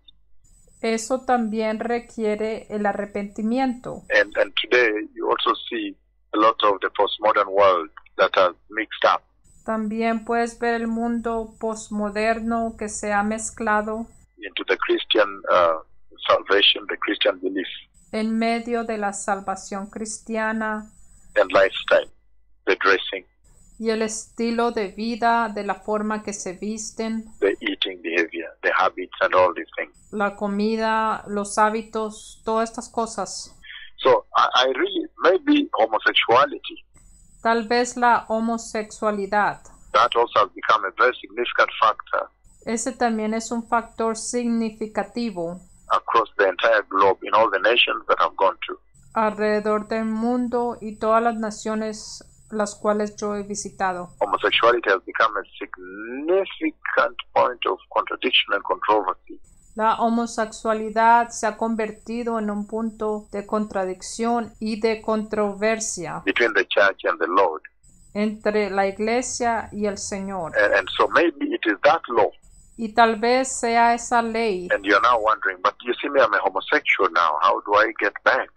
Eso también requiere el arrepentimiento. And, and today you also see a lot of the postmodern world that are mixed up. También puedes ver el mundo posmoderno que se ha mezclado into the Christian uh, salvation, the Christian belief en medio de la salvación cristiana and lifestyle, the dressing, y el estilo de vida, de la forma que se visten, the eating behavior, the habits, and all these things. la comida, los hábitos, todas estas cosas. So I, I really, maybe homosexuality, Tal vez la homosexualidad. that also has become a very significant factor Ese también es un factor significativo across the entire globe in all the nations that I've gone to. alrededor del mundo y todas las naciones las cuales yo he visitado. Homosexuality has become a significant point of contradiction and controversy La homosexualidad se ha convertido en un punto de contradicción y de controversia between the church and the Lord. entre la iglesia y el Señor. And, and so maybe it is that law Y tal vez sea esa ley, and you're now wondering, but you see me, I'm a homosexual now. How do I get back?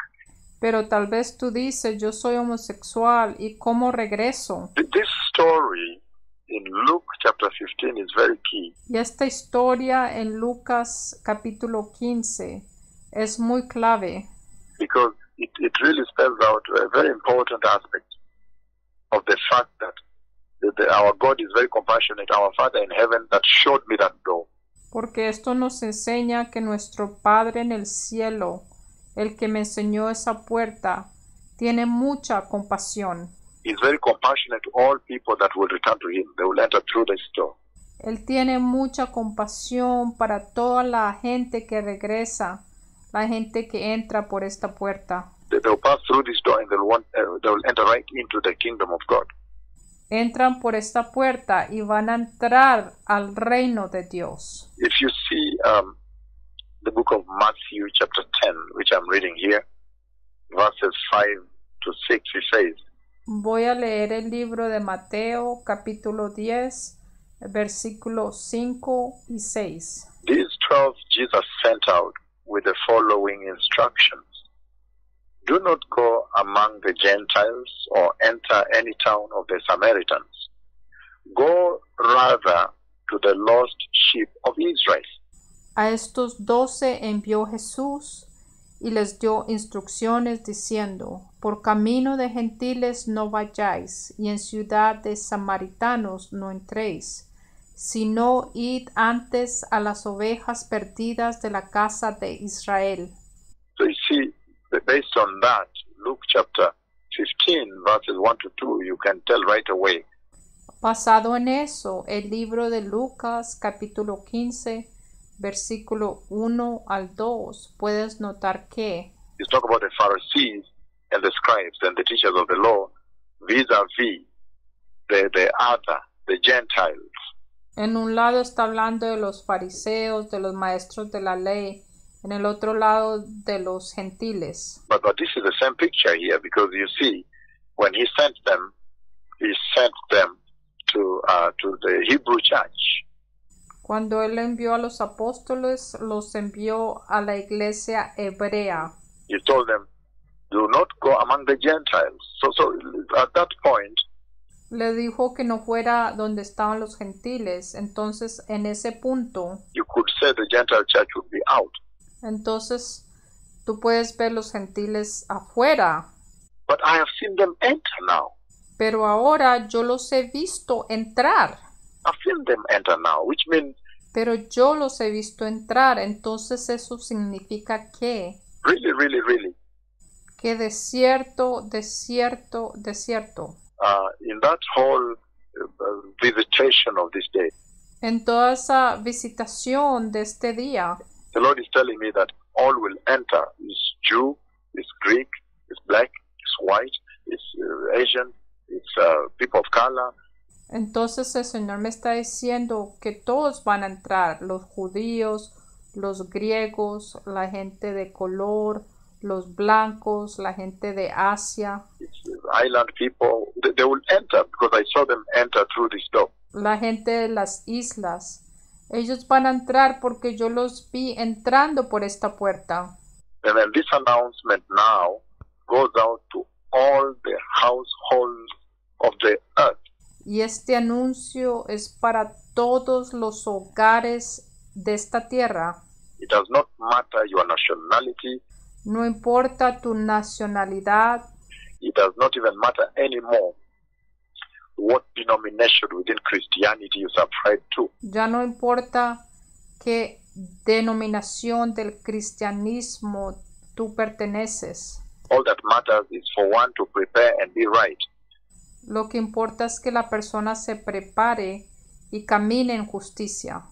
pero tal vez tú dices yo soy homosexual y cómo regreso. Th- This story in Luke chapter 15 is very key Y esta historia en Lucas capítulo 15 es muy clave because it, it really spells out a very important aspect of the fact that the, the, our God is very compassionate, our Father in heaven that showed me that door. porque esto nos enseña que nuestro Padre en el cielo, el que me enseñó esa puerta, tiene mucha compasión. He's very compassionate to all people that will return to Him. They will enter through this door. Él tiene mucha compasión para toda la gente que regresa, la gente que entra por esta puerta. They, they'll pass through this door and they'll, want, uh, they'll enter right into the kingdom of God. Entran por esta puerta y van a entrar al reino de Dios. If you see um, the book of Matthew, chapter 10, which I'm reading here, verses 5 to 6, he says, Voy a leer el libro de Mateo capítulo 10, versículos 5 y 6. These 12 Jesus sent out with the following instructions Do not go among the Gentiles or enter any town of the Samaritans. Go rather to the lost sheep of Israel. A estos doce envió Jesús y les dio instrucciones diciendo, Por camino de gentiles no vayáis, y en ciudad de samaritanos no entréis, sino id antes a las ovejas perdidas de la casa de Israel. So you see, based on that, Luke chapter 15, verses 1 to 2, you can tell right away Basado en eso, el libro de Lucas capítulo 15, versículo 1 al 2, puedes notar que He's talking about the Pharisees and the scribes and the teachers of the law vis-a-vis the, the other, the Gentiles. En un lado está hablando de los fariseos, de los maestros de la ley, en el otro lado de los gentiles. But, but this is the same picture here because you see, when he sent them, he sent them to, uh, to the Hebrew church. Cuando él envió a los apóstoles, los envió a la iglesia hebrea. He told them, do not go among the Gentiles. So, so at that point, Le dijo que no fuera donde estaban los gentiles. Entonces, en ese punto, you could say the Gentile church would be out. entonces tú puedes ver los gentiles afuera. But I have seen them enter now. Pero ahora yo los he visto entrar. I've seen them enter now, which means Pero yo los he visto entrar. Entonces eso significa que really, really, really, que desierto, desierto, desierto. uh, in that whole uh, visitation of this day, En toda esa visitación de este día, the Lord is telling me that all will enter. Is Jew, is Greek, is black, is white, is uh, Asian, it's uh, people of color. Entonces el Señor me está diciendo que todos van a entrar, los judíos, los griegos, la gente de color, los blancos, la gente de Asia, island people. They, they will enter because I saw them enter through this door. la gente de las islas. Ellos van a entrar porque yo los vi entrando por esta puerta. And then this announcement now goes out to all the households of the earth. Y este anuncio es para todos los hogares de esta tierra. It does not matter your nationality. No importa tu nacionalidad, It does not even matter anymore what denomination within Christianity you subscribe to. ya no importa qué denominación del cristianismo tú perteneces. All that matters is for one to prepare and be right. Lo que importa es que la persona se prepare y camine en justicia.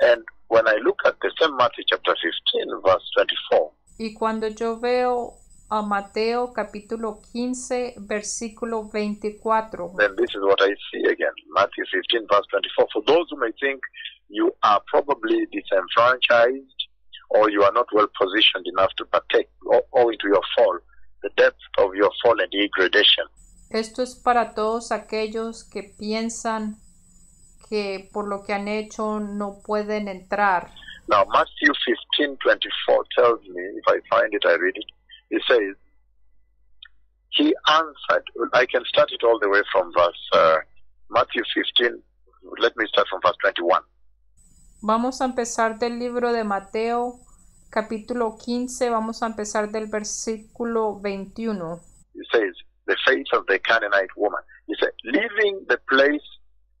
And when I look at the same Matthew chapter 15, verse 24, Y cuando yo veo a Mateo capítulo 15, versículo 24, then this is what I see again. Matthew 15, verse 24. For those who may think you are probably disenfranchised or you are not well positioned enough to partake owing to your fall, the depth of your fall and degradation. Esto es para todos aquellos que piensan que por lo que han hecho no pueden entrar. Now, Matthew 15, 24 tells me, if I find it, I read it. It says, He answered, I can start it all the way from verse uh, Matthew 15. Let me start from verse 21. Vamos a empezar del libro de Mateo, capítulo 15, vamos a empezar del versículo 21. It says, the faith of the Canaanite woman. He said, leaving the place,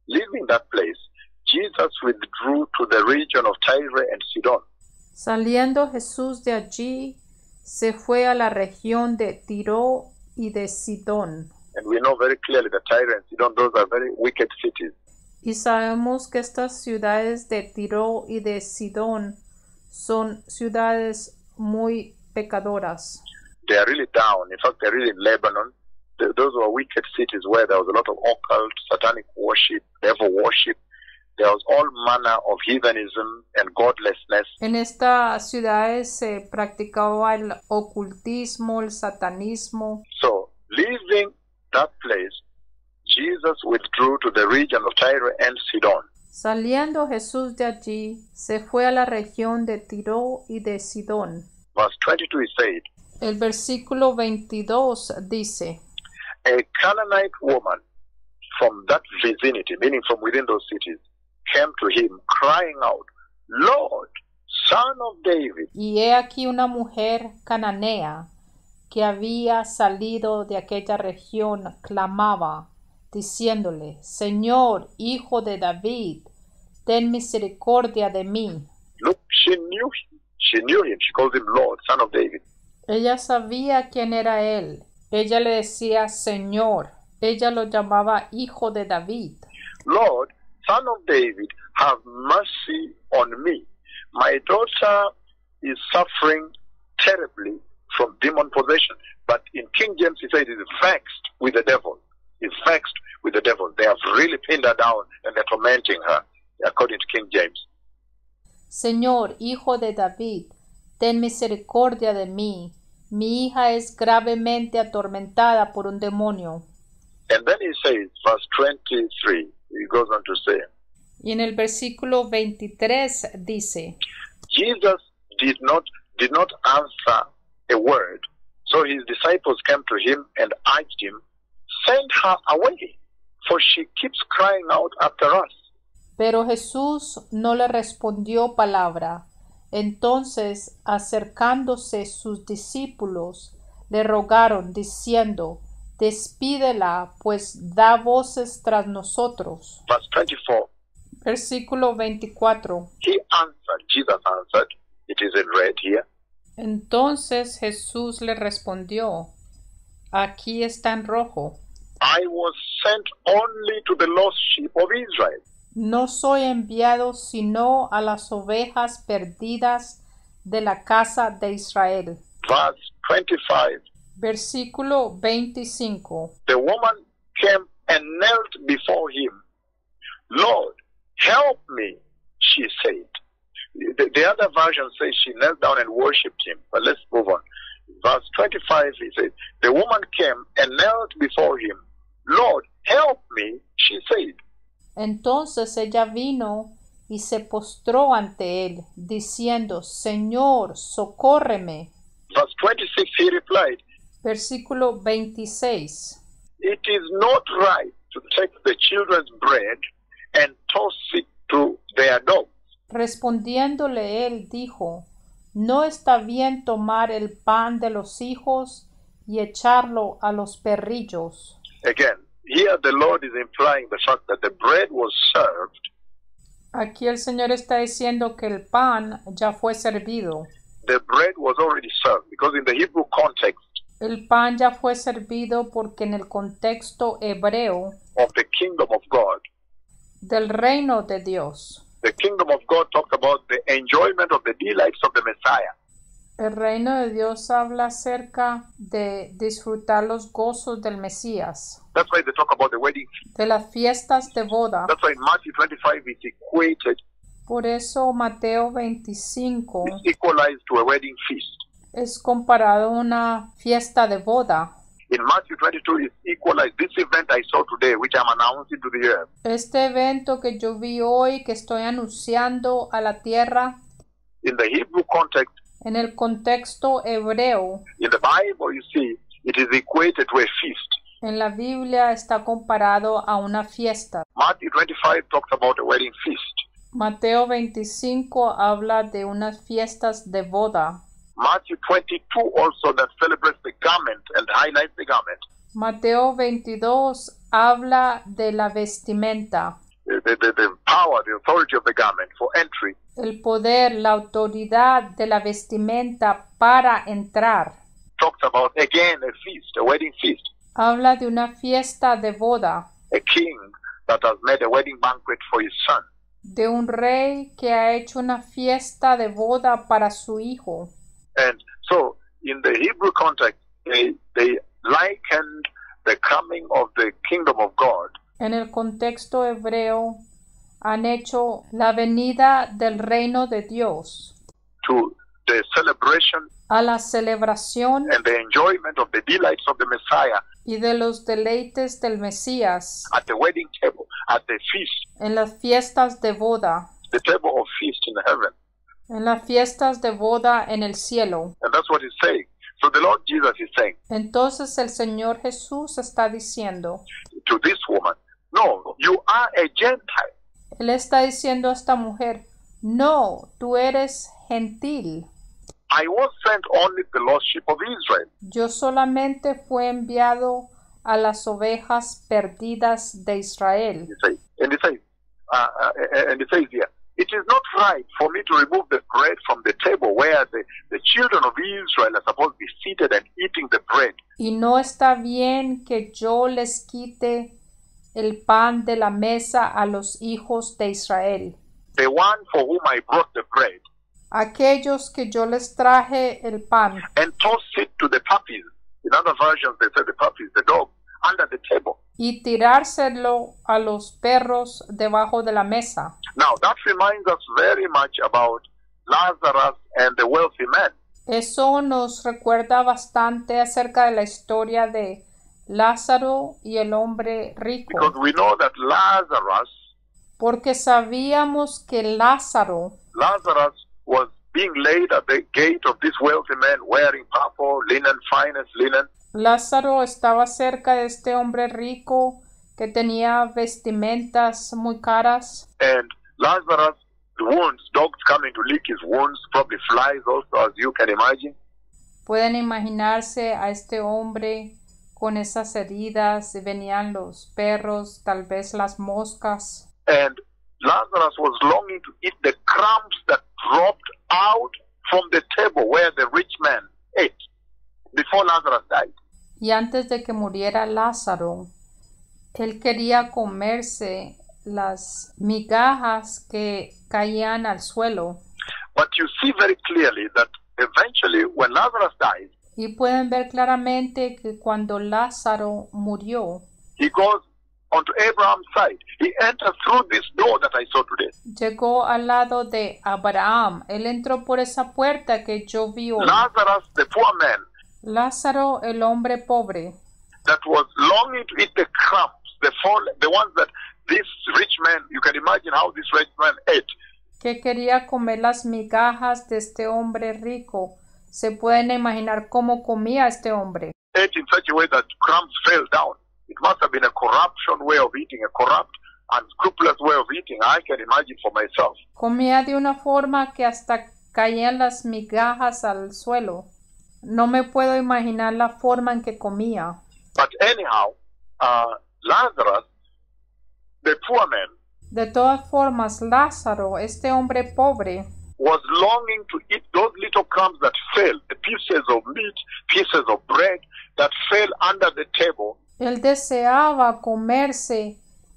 leaving that place, Jesus withdrew to the region of Tyre and Sidon. Saliendo Jesús de allí, se fue a la región de Tiro y de Sidón. And we know very clearly that Tyre and Sidon, those are very wicked cities. Y sabemos que estas ciudades de Tiro y de Sidón son ciudades muy pecadoras. They are really down. In fact, they're really in Lebanon. Th- Those were wicked cities where there was a lot of occult, satanic worship, devil worship. There was all manner of heathenism and godlessness. En estas ciudades se practicaba el ocultismo, el satanismo. So, leaving that place, Jesus withdrew to the region of Tyre and Sidon. Saliendo Jesús de allí, se fue a la región de Tiro y de Sidón. Verse 22, he said, El versículo 22 dice, A Canaanite woman from that vicinity, meaning from within those cities, came to him crying out, Lord, son of David, Y he aquí una mujer cananea que había salido de aquella región clamaba, diciéndole, Señor, hijo de David, ten misericordia de mí. Look, she knew him. She knew him. She called him Lord, son of David. Ella sabía quién era él. Ella le decía Señor. Ella lo llamaba hijo de David. Lord, son of David, have mercy on me. My daughter is suffering terribly from demon possession. But in King James, he said, is vexed with the devil. Is vexed with the devil. They have really pinned her down and they're tormenting her, according to King James. Señor, hijo de David, ten misericordia de mí. Mi hija es gravemente atormentada por un demonio. And then he says, verse 23, he goes on to say, Y en el versículo 23 dice, Jesus did not did not answer a word. So his disciples came to him and urged him, Send her away, for she keeps crying out after us. Pero Jesús no le respondió palabra. Entonces, acercándose sus discípulos, le rogaron, diciendo, Despídela, pues da voces tras nosotros. Verse 24. Versículo 24. He answered, Jesus answered, it is in red here. Entonces Jesús le respondió, Aquí está en rojo. I was sent only to the lost sheep of Israel. No soy enviado sino a las ovejas perdidas de la casa de Israel. Verse 25. Versículo 25. The woman came and knelt before him. Lord, help me, she said. The, the other version says she knelt down and worshipped him. But let's move on. Verse 25, he says, The woman came and knelt before him. Lord, help me, she said. Entonces ella vino y se postró ante él, diciendo, Señor, socórreme. Verse 26, he replied, Versículo 26. It is not right to take the children's bread and toss it to their dogs. Respondiéndole él dijo, No está bien tomar el pan de los hijos y echarlo a los perrillos. Again, here the Lord is implying the fact that the bread was served Aquí el Señor está diciendo que el pan ya fue servido. the bread was already served because in the Hebrew context El pan ya fue servido porque en el contexto hebreo of the kingdom of God, del reino de Dios, the kingdom of God talks about the enjoyment of the delights of the Messiah. El reino de Dios habla acerca de disfrutar los gozos del Mesías, That's why they talk about the wedding de las fiestas de boda. That's why Matthew 25 it's equated, Por eso Mateo 25 it's equalized to a wedding feast. es comparado a una fiesta de boda. In Matthew 22 it's equalized. This event I saw today, which I'm announcing to the earth, Este evento que yo vi hoy, que estoy anunciando a la tierra, in the Hebrew context, en el contexto hebreo, in the Bible, you see, it is equated to a feast. en la Biblia está comparado a una fiesta. Matthew 25 talks about a wedding feast. Mateo 25 habla de unas fiestas de boda. Matthew 22 also that celebrates the garment and highlights the garment. Mateo 22 habla de la vestimenta, The, the, the, the power, the authority of the garment for entry. El poder, la autoridad de la vestimenta para entrar. Talks about again a feast, a wedding feast. Habla de una fiesta de boda, A king that has made a wedding banquet for his son. de un rey que ha hecho una fiesta de boda para su hijo. And so, in the Hebrew context, they, they likened the coming of the kingdom of God En el contexto hebreo han hecho la venida del reino de Dios to the celebration a la celebración and the enjoyment of the delights of the Messiah y de los deleites del Mesías at the wedding table, at the feast, en las fiestas de boda, the table of feast in heaven. en las fiestas de boda en el cielo. And that's what he's saying. So the Lord Jesus is saying Entonces el Señor Jesús está diciendo, to this woman, No, you are a Gentile. Él está diciendo a esta mujer, no, tú eres gentil. I was sent only the lost sheep of Israel. Yo solamente fue enviado a las ovejas perdidas de Israel. And he says, uh, uh, and he says here, it is not right for me to remove the bread from the table where the, the children of Israel are supposed to be seated and eating the bread. Y no está bien que yo les quite el pan de la mesa a los hijos de Israel. The one for whom I brought the bread Aquellos que yo les traje el pan and toss it to the puppies. In other versions, they say the puppies, the dog, under the table. y tirárselo a los perros debajo de la mesa. Now, that reminds us very much about Lazarus and the wealthy man. Eso nos recuerda bastante acerca de la historia de Lázaro y el hombre rico, Because we know that Lazarus, porque sabíamos que Lázaro Lazarus was being laid at the gate of this wealthy man wearing purple linen, finest linen. Lázaro estaba cerca de este hombre rico que tenía vestimentas muy caras And Lazarus, the wounds, dogs coming to lick his wounds, probably flies also, as you can imagine. Pueden imaginarse a este hombre con esas heridas venían los perros, tal vez las moscas. And Lazarus was longing to eat the crumbs that dropped out from the table where the rich man ate before Lazarus died. Y antes de que muriera Lázaro, él quería comerse las migajas que caían al suelo. But you see very clearly that eventually, when Lazarus died, Y pueden ver claramente que cuando Lázaro murió, he goes onto Abraham's side. He enters through this door that I saw today. llegó al lado de Abraham. Él entró por esa puerta que yo vi hoy. Lazarus, the poor man Lázaro, el hombre pobre, that was longing to eat the crumbs, the fall, the ones that this rich man, you can imagine how this rich man ate. que quería comer las migajas de este hombre rico. Se pueden imaginar cómo comía este hombre. Comía de una forma que hasta caían las migajas al suelo. No me puedo imaginar la forma en que comía. But anyhow, uh, Lazarus, the poor man, De todas formas, Lázaro, este hombre pobre, was longing to eat those little crumbs that fell, the pieces of meat, pieces of bread that fell under the table, él deseaba comerse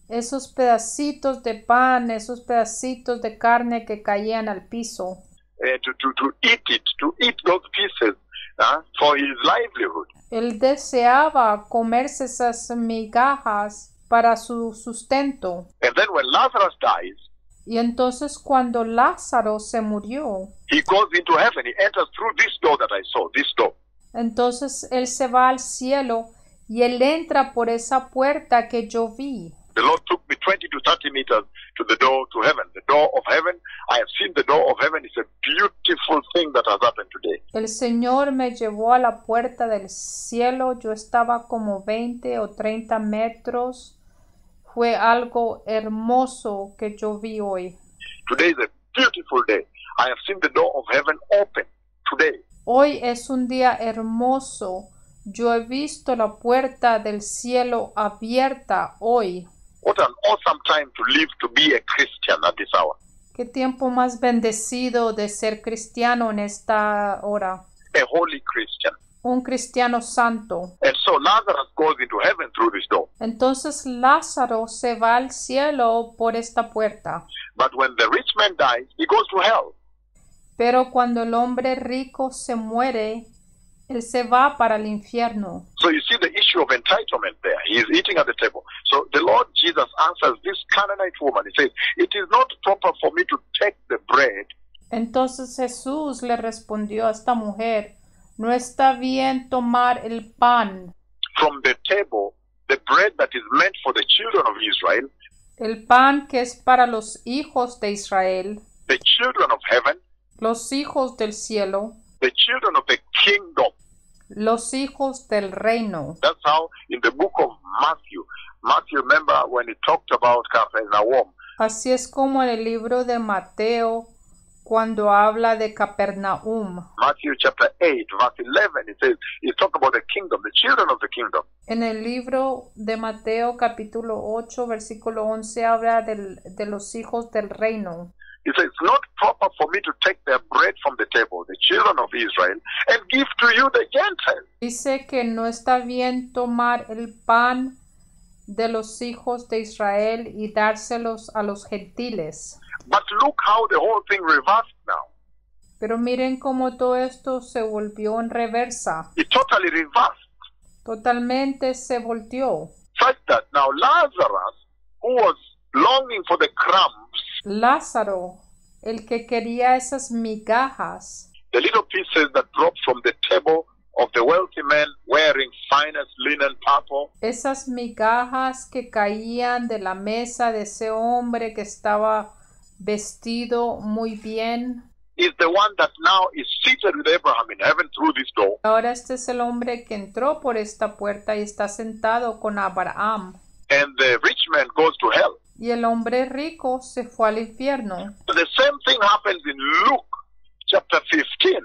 esos pedacitos de pan, esos pedacitos de carne que caían al piso. uh, to, to, to eat it, to eat those pieces uh, for his livelihood. Él deseaba comerse esas migajas para su sustento. And then when Lazarus dies, Y entonces cuando Lázaro se murió, he goes into heaven. He enters through this door that I saw, this door. entonces él se va al cielo y él entra por esa puerta que yo vi. The Lord took me 20 to 30 meters to the door to heaven. The door of heaven, I have seen the door of heaven. It's a beautiful thing that has happened today. El Señor me llevó a la puerta del cielo, yo estaba como 20 o 30 metros. Fue algo hermoso que yo vi hoy. Today is a beautiful day. I have seen the door of heaven open today. Hoy es un día hermoso. Yo he visto la puerta del cielo abierta hoy. What an awesome time to live to be a Christian at this hour. Qué tiempo más bendecido de ser cristiano en esta hora. A holy Christian. Un cristiano santo. And so Lazarus goes into heaven through this door. Entonces Lázaro se va al cielo por esta puerta. But when the rich man dies, he goes to hell. Pero cuando el hombre rico se muere, él se va para el infierno. So you see the issue of entitlement there. He is eating at the table. So the Lord Jesus answers this Canaanite woman. He says, It is not proper for me to take the bread Entonces Jesús le respondió a esta mujer, no está bien tomar el pan, from the table, the bread that is meant for the children of Israel, el pan que es para los hijos de Israel, the children of heaven, los hijos del cielo, the children of the kingdom. los hijos del reino. That's how in the book of Matthew, Matthew, remember when he talked about Capernaum, Así es como en el libro de Mateo, cuando habla de Capernaum. Matthew chapter 8, verse 11, it says, he's talking about the kingdom, the children of the kingdom. En el libro de Mateo capítulo 8 versículo 11 habla del- de los hijos del reino. He says, It's not proper for me to take their bread from the table, the children of Israel, and give to you the Gentiles. Dice que no está bien tomar el pan de los hijos de Israel y dárselos a los gentiles. But look how the whole thing reversed now. Pero miren cómo todo esto se volvió en reversa. It totally reversed. Totalmente se volteó. Such that now Lazarus, who was longing for the crumbs, Lázaro, el que quería esas migajas, the little pieces that dropped from the table of the wealthy man wearing finest linen purple, esas migajas que caían de la mesa de ese hombre que estaba vestido muy bien. is the one that now is seated with Abraham in heaven through this door. Ahora este es el hombre que entró por esta puerta y está sentado con Abraham. And the rich man goes to hell. Y el hombre rico se fue al infierno. The same thing happens in Luke chapter 15.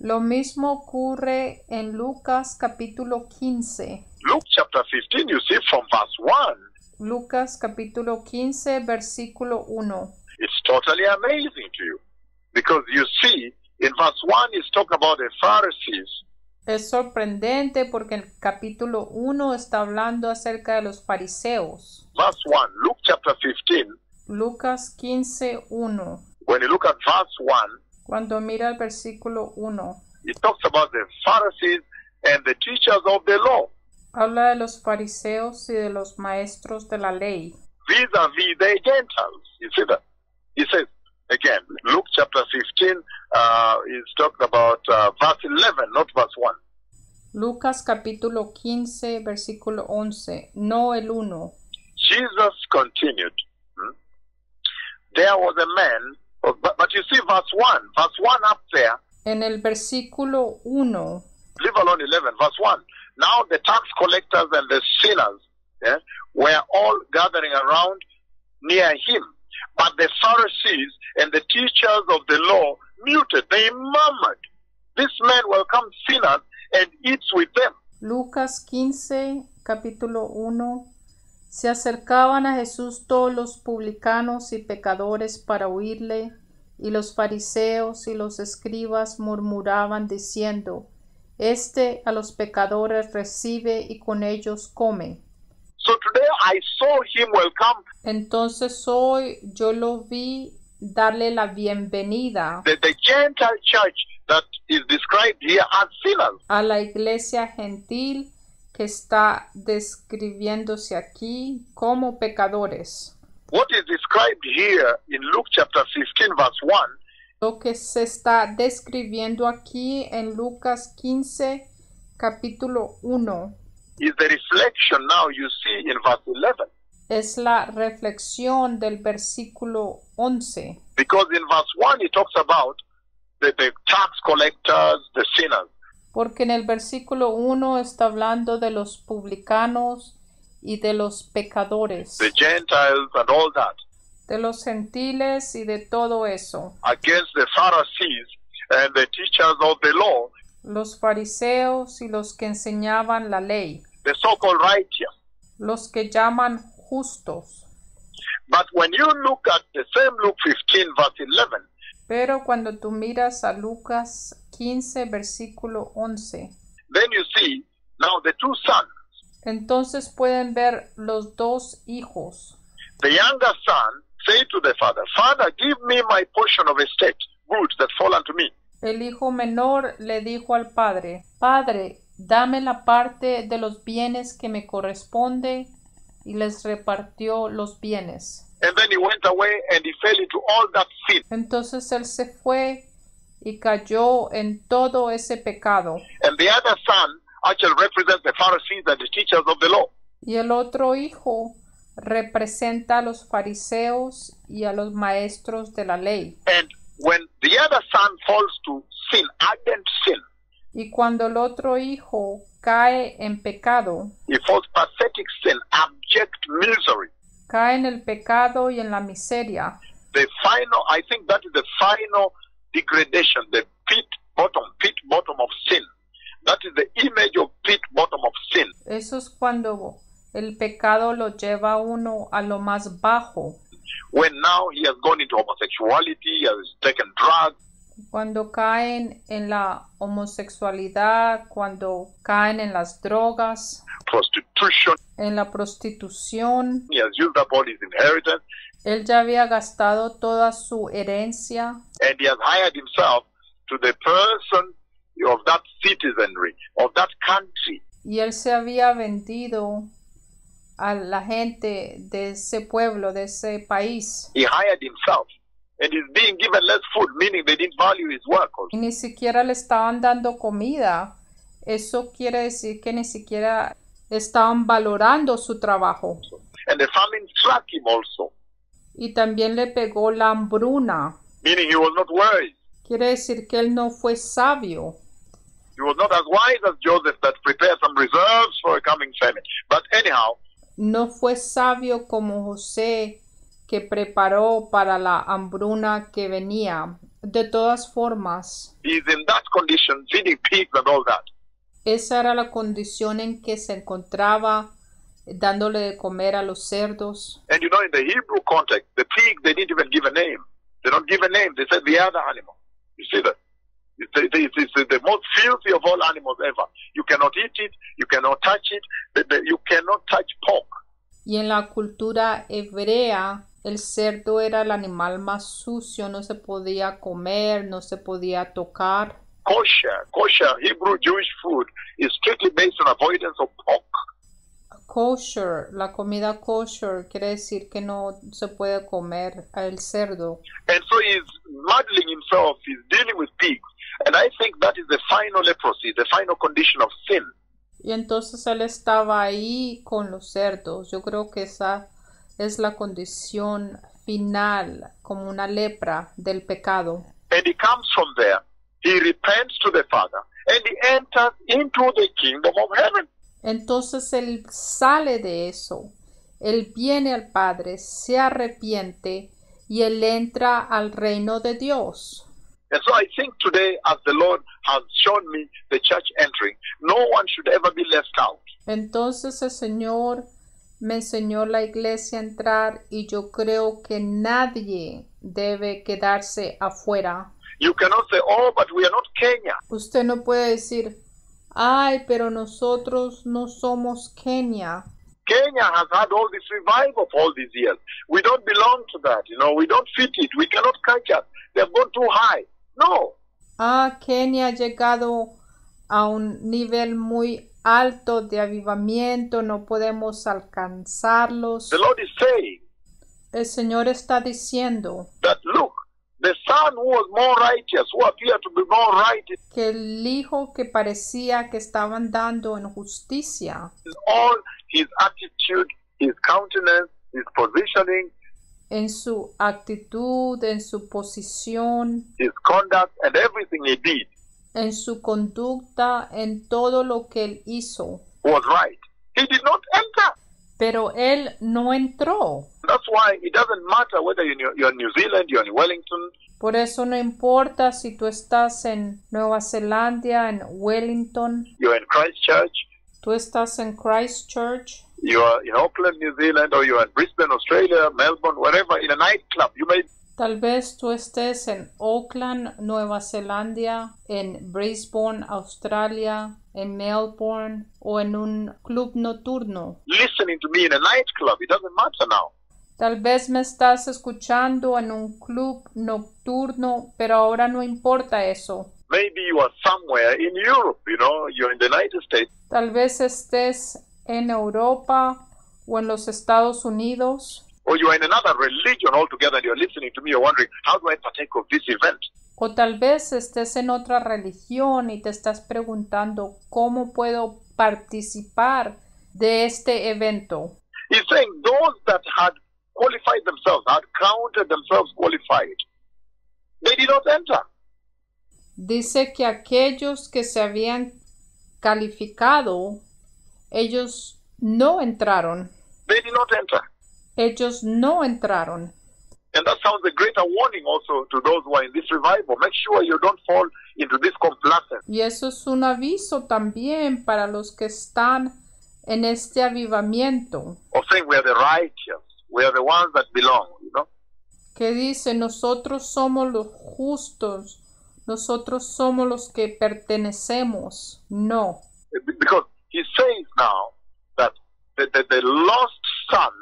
Lo mismo ocurre en Lucas capítulo 15. Luke chapter 15, you see from verse 1, Lucas capítulo 15 versículo 1. It's totally amazing to you. Because you see, in verse 1, he's talking about the Pharisees. Es sorprendente porque el capítulo 1 está hablando acerca de los fariseos. Verse 1, Luke chapter 15, Lucas 15, 1. when you look at verse 1, Cuando mira el versículo 1, it talks about the Pharisees and the teachers of the law habla de los fariseos y de los maestros de la ley. vis-a-vis the Gentiles. You see that? He says, again, Luke chapter 15 uh, is talking about uh, verse 11, not verse 1. Lucas capítulo 15, versículo 11, no el 1. Jesus continued. hmm, There was a man, oh, but, but you see verse 1, verse 1 up there, En el versículo 1 leave alone 11, verse 1. Now the tax collectors and the sinners yeah, were all gathering around near him. But the Pharisees and the teachers of the law muted. They murmured, This man welcomes sinners and eats with them. Lucas 15, capítulo 1. Se acercaban a Jesús todos los publicanos y pecadores para oírle, y los fariseos y los escribas murmuraban diciendo, Este a los pecadores recibe y con ellos come. So today I saw him welcome Entonces hoy yo lo vi darle la bienvenida the, the Gentile church that is described here as sinners. a la iglesia gentil que está describiéndose aquí como pecadores. What is described here in Luke chapter 15, verse 1 Lo que se está describiendo aquí en Lucas 15, capítulo 1, is the reflection now you see in verse 11. es la reflexión del versículo 11, Because in verse 1 he talks about the, the tax collectors, the sinners. porque en el versículo 1 está hablando de los publicanos y de los pecadores, the Gentiles and all that, de los gentiles y de todo eso, against the Pharisees and the teachers of the law, los fariseos y los que enseñaban la ley, the so-called righteous. los que llaman justos. But when you look at the same Luke 15, verse 11, Pero cuando tú miras a Lucas 15, versículo 11, then you see now the two sons. entonces pueden ver los dos hijos. The younger son said to the father, Father, give me my portion of estate, goods that fall unto me. El hijo menor le dijo al padre, Padre, dame la parte de los bienes que me corresponde, y les repartió los bienes. And then he went away and he fell into all that sin. Entonces él se fue y cayó en todo ese pecado. And the other son actually represents the Pharisees and the teachers of the law. Y el otro hijo representa a los fariseos y a los maestros de la ley. Y cuando el otro hijo cae en pecado, sin, abject misery. cae en el pecado y en la miseria, The final, I think that is the final degradation, the pit bottom, pit bottom of sin. That is the image of pit bottom of sin. eso es cuando el pecado lo lleva a uno a lo más bajo, When now he has gone into homosexuality, he has taken drugs, cuando caen en la homosexualidad, cuando caen en las drogas, en la prostitución. he has used up all his inheritance, Él ya había gastado toda su herencia and he has hired himself to the person of that citizenry, of that country. y él se había vendido a la gente de ese pueblo, de ese país. He hired himself. And he's being given less food, meaning they didn't value his work. also. Ni siquiera le estaban dando comida. Eso quiere decir que ni siquiera estaban valorando su trabajo. And the famine struck him also, Y también le pegó la hambruna. meaning he was not wise. Quiere decir que él no fue sabio. He was not as wise as Joseph that prepared some reserves for a coming famine. But anyhow, No fue sabio como José que preparó para la hambruna que venía. De todas formas, he's in that condition, feeding and all that. esa era la condición en que se encontraba dándole de comer a los cerdos. And you know, in the Hebrew context, the pig, they didn't even give a name. They don't give a name. They said the other animal. You see that? It's, it's, it's, it's the most filthy of all animals ever. You cannot eat it. You cannot touch it. The- the- You cannot touch pork. Y en la cultura hebrea, el cerdo era el animal más sucio, no se podía comer, no se podía tocar. Kosher, kosher Hebrew Jewish food is strictly based on avoidance of pork. Kosher, la comida kosher quiere decir que no se puede comer el cerdo. And so he's muddling himself. He's dealing with pigs. And I think that is the final leprosy, the final condition of sin. Y entonces él estaba ahí con los cerdos. Yo creo que esa es la condición final como una lepra del pecado. And he comes from there. He repents to the Father and he enters into the kingdom of heaven. Entonces él sale de eso. Él viene al Padre, se arrepiente y él entra al reino de Dios. And so I think today, as the Lord has shown me the church entering, no one should ever be left out. Entonces el Señor me enseñó la iglesia a entrar y yo creo que nadie debe quedarse afuera. You cannot say, oh, but we are not Kenya. Usted no puede decir, ay, pero nosotros no somos Kenia. Kenya has had all this revival for all these years. We don't belong to that, you know, we don't fit it. We cannot catch up. They have gone too high. No. Ah, Kenia ha llegado a un nivel muy alto de avivamiento, no podemos alcanzarlos. The Lord is saying El Señor está diciendo that, look, the son who was more righteous, who appeared to be more righteous, que el hijo que parecía que estaban dando en justicia, all his attitude, his countenance, his positioning, en su actitud, en su posición, his conduct, and everything he did en su conducta, en todo lo que él hizo. was right. He did not enter. Pero él no entró. That's why it doesn't matter whether you're in, New Zealand, you're in Wellington, Por eso no importa si tú estás en Nueva Zelanda, en Wellington, you're in Christchurch, tú estás en Christchurch, you're in Auckland, New Zealand, or you're in Brisbane, Australia, Melbourne, wherever, in a nightclub. You may tal vez tú estés en Auckland, Nueva Zelanda, en Brisbane, Australia, en Melbourne o en un club nocturno. listening to me in a nightclub. It doesn't matter now. Tal vez me estás escuchando en un club nocturno, pero ahora no importa eso. Maybe you are somewhere in Europe, you know, you're in the United States. Tal vez estés en Europa o en los Estados Unidos or you are in another religion altogether and you're listening to me, you're wondering, how do I partake of this event? o tal vez estés en otra religión y te estás preguntando cómo puedo participar de este evento. He's saying those that had qualified themselves, had counted themselves qualified, they did not enter. Dice que aquellos que se habían calificado, ellos no entraron. They did not enter. Ellos no entraron. And that sounds a greater warning also to those who are in this revival. Make sure you don't fall into this complacence. Y eso es un aviso también para los que están en este avivamiento, Of saying we are the righteous, we are the ones that belong, you know. que dice nosotros somos los justos, nosotros somos los que pertenecemos. No, Because he says now that the, the, the lost son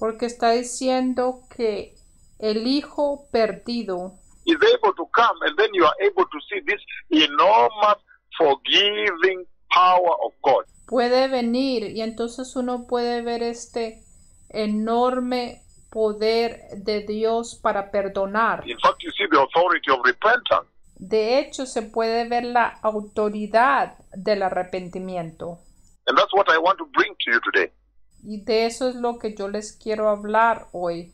porque está diciendo que el hijo perdido is able to come and then you are able to see this enormous forgiving power of God. puede venir y entonces uno puede ver este enorme poder de Dios para perdonar. In fact, you see the authority of repentance. De hecho, se puede ver la autoridad del arrepentimiento. And that's what I want to bring to you today. Y de eso es lo que yo les quiero hablar hoy.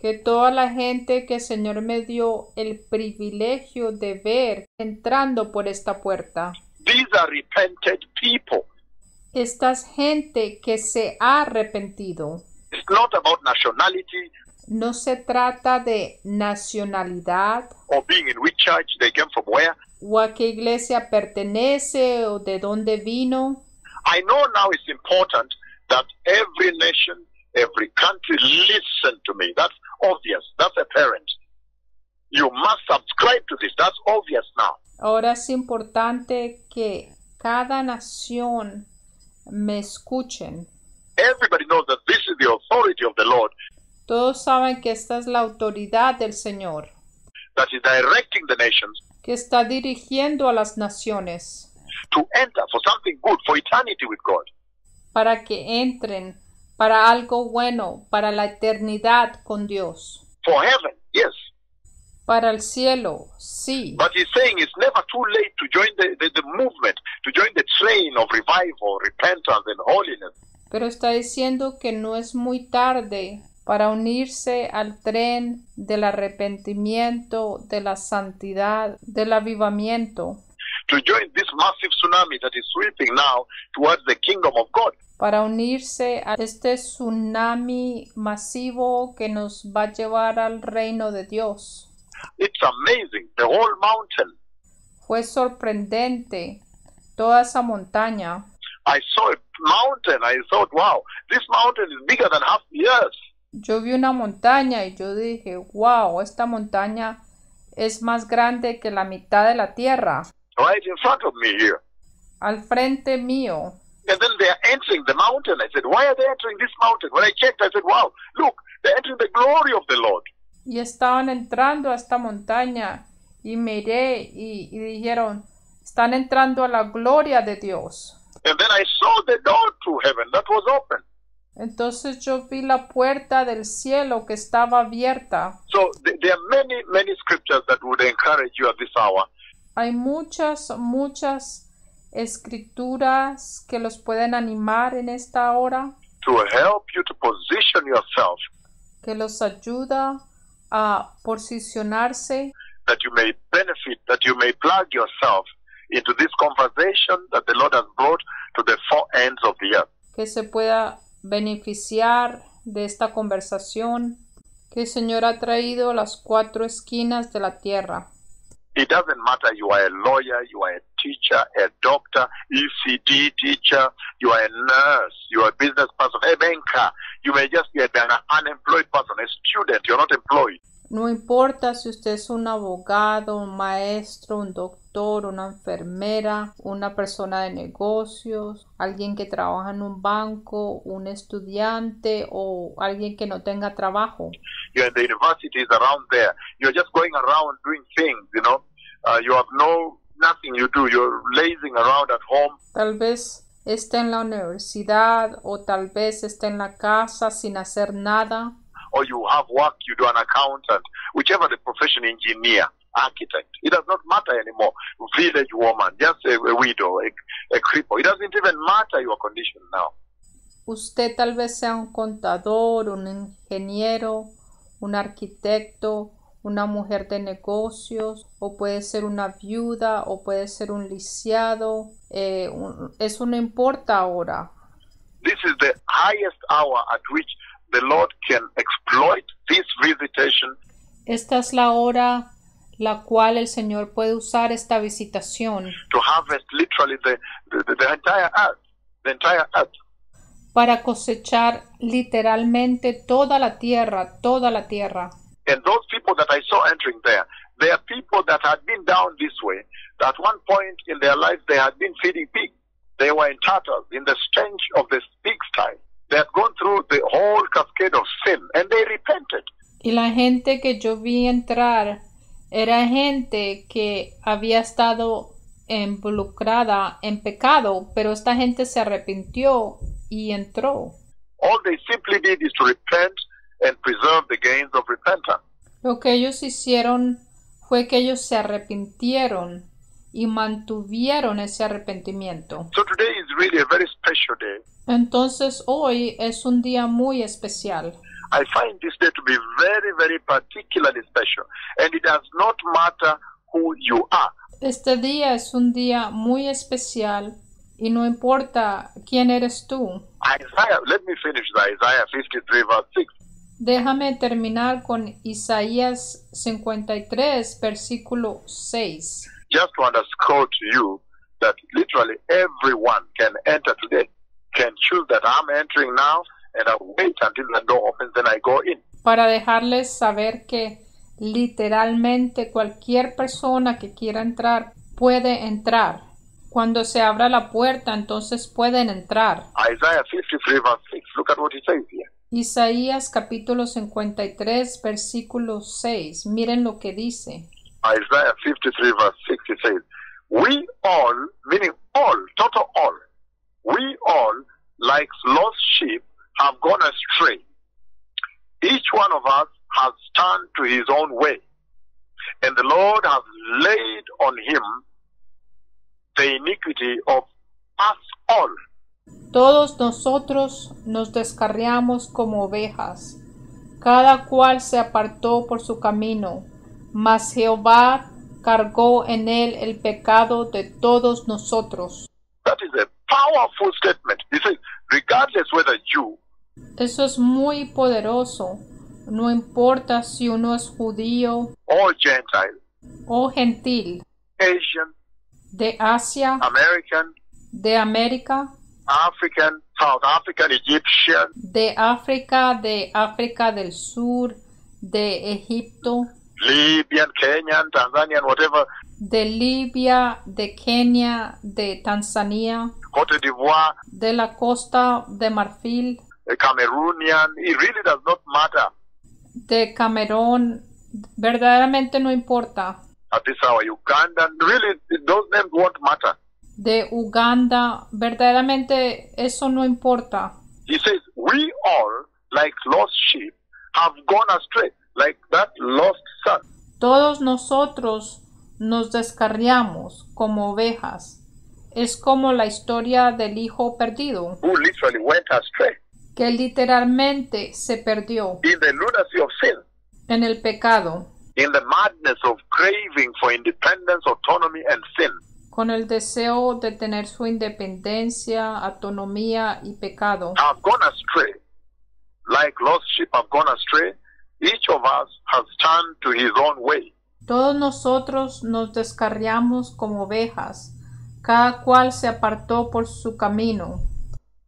Que toda la gente que el Señor me dio el privilegio de ver entrando por esta puerta. these are repented people. Esta es gente que se ha arrepentido. It's not about nationality No se trata de nacionalidad or being in which church they came from where. O a qué iglesia pertenece o de dónde vino. I know now it's important that every nation, every country listen to me. That's obvious. That's apparent. You must subscribe to this. That's obvious now. Ahora es importante que cada nación me escuchen. Everybody knows that this is the authority of the Lord Todos saben que esta es la autoridad del Señor, that is directing the nations que está dirigiendo a las naciones to enter for something good, for eternity with God. para que entren para algo bueno, para la eternidad con Dios, For heaven, yes. para el cielo, sí. But he's saying it's never too late to join the, the, the movement, to join the train of revival, repentance, and holiness. Pero está diciendo que no es muy tarde para unirse al tren del arrepentimiento, de la santidad, del avivamiento, To join this massive tsunami that is sweeping now towards the kingdom of God. para unirse a este tsunami masivo que nos va a llevar al reino de Dios. It's amazing. The whole mountain. Fue sorprendente toda esa montaña. I saw a mountain. I thought, wow, this mountain is bigger than half the earth. Yo vi una montaña y yo dije, wow, esta montaña es más grande que la mitad de la tierra, Right in front of me here. al frente mío. And then they are entering the mountain. I said, why are they entering this mountain? When I checked, I said, wow, look, they're entering the glory of the Lord. Y estaban entrando a esta montaña y miré y, y dijeron, están entrando a la gloria de Dios. And then I saw the door to heaven that was open. Entonces yo vi la puerta del cielo que estaba abierta. So th- there are many, many scriptures that would encourage you at this hour Hay muchas, muchas escrituras que los pueden animar en esta hora, to help you to position yourself que los ayuda a posicionarse that you may benefit, that you may plug yourself into this conversation that the Lord has brought to the four ends of the earth. que se pueda beneficiar de esta conversación que el Señor ha traído a las cuatro esquinas de la tierra. It doesn't matter you are a lawyer, you are a teacher, a doctor, ECD teacher, you are a nurse, you are a business person, a banker. You may just be an unemployed person, a student, you're not employed. No importa si usted es un abogado, un maestro, un doctor, una enfermera, una persona de negocios, alguien que trabaja en un banco, un estudiante o alguien que no tenga trabajo. You're in the universities around there. You're just going around doing things, you know. Uh, you have no, nothing you do. You're lazing around at home. Tal vez esté en la universidad o tal vez esté en la casa sin hacer nada. or you have work, you do an accountant, whichever the profession, engineer, architect. It does not matter anymore. Village woman, just a, a widow, a, a cripple. It doesn't even matter your condition now. Usted tal vez sea un contador, un ingeniero, un arquitecto, una mujer de negocios, o puede ser una viuda, o puede ser un lisiado. eh, un- eso no importa ahora. This is the highest hour at which the Lord can exploit this visitation Esta es la hora la cual el Señor puede usar esta visitación to harvest literally the, the, the entire earth. The entire earth. para cosechar literalmente toda la tierra, toda la tierra. And those people that I saw entering there, they are people that had been down this way. At one point in their life, they had been feeding pigs. They were in tatters, in the stench of the pigsty. They had gone through the whole cascade of sin, and they repented. Y la gente que yo vi entrar era gente que había estado involucrada en pecado, pero esta gente se arrepintió y entró. All they simply did is to repent and preserve the gains of repentance. Lo que ellos hicieron fue que ellos se arrepintieron y mantuvieron ese arrepentimiento. So today is really a very special day. Entonces hoy es un día muy especial. I find this day to be very, very particularly special. And it does not matter who you are. Este día es un día muy especial y no importa quién eres tú. Isaiah, let me finish the Isaiah 53 verse 6. Déjame terminar con Isaías 53, versículo 6. just to underscore to you that literally everyone can enter today, can choose that I'm entering now and I wait until the door opens, then I go in. Para dejarles saber que literalmente cualquier persona que quiera entrar puede entrar. Cuando se abra la puerta, entonces pueden entrar. Isaiah 53 verse 6. Look at what he says here. Isaías capítulo 53, versículo 6. Miren lo que dice. Isaiah 53 verse 6, he says, We all, meaning all, total all, we all, like lost sheep, have gone astray. Each one of us has turned to his own way. And the Lord has laid on him the iniquity of us all. Todos nosotros nos descarriamos como ovejas, cada cual se apartó por su camino, mas Jehová cargó en él el pecado de todos nosotros. That is a powerful statement. He says, regardless whether Jew Eso es muy poderoso. No importa si uno es judío or Gentile, o gentil, Asian, de Asia, American, de América, African, South African, Egyptian, de África, de África del Sur, de Egipto, Libyan, Kenyan, Tanzanian, whatever, de Libia, de Kenia, de Tanzania, Cote d'Ivoire, de la costa de Marfil, a Cameroonian, it really does not matter de Camerún, verdaderamente no importa, at this hour. Ugandan, really, those names won't matter. de Uganda, verdaderamente eso no importa. He says, We all, like lost sheep, have gone astray, like that lost son. Todos nosotros nos descarriamos como ovejas. Es como la historia del hijo perdido, who literally went astray que literalmente se perdió in the lunacy of sin, en el pecado, in the madness of craving for independence, autonomy, and sin. con el deseo de tener su independencia, autonomía y pecado. Have gone astray, like lost sheep have gone astray. Each of us has turned to his own way. Todos nosotros nos descarriamos como ovejas, cada cual se apartó por su camino.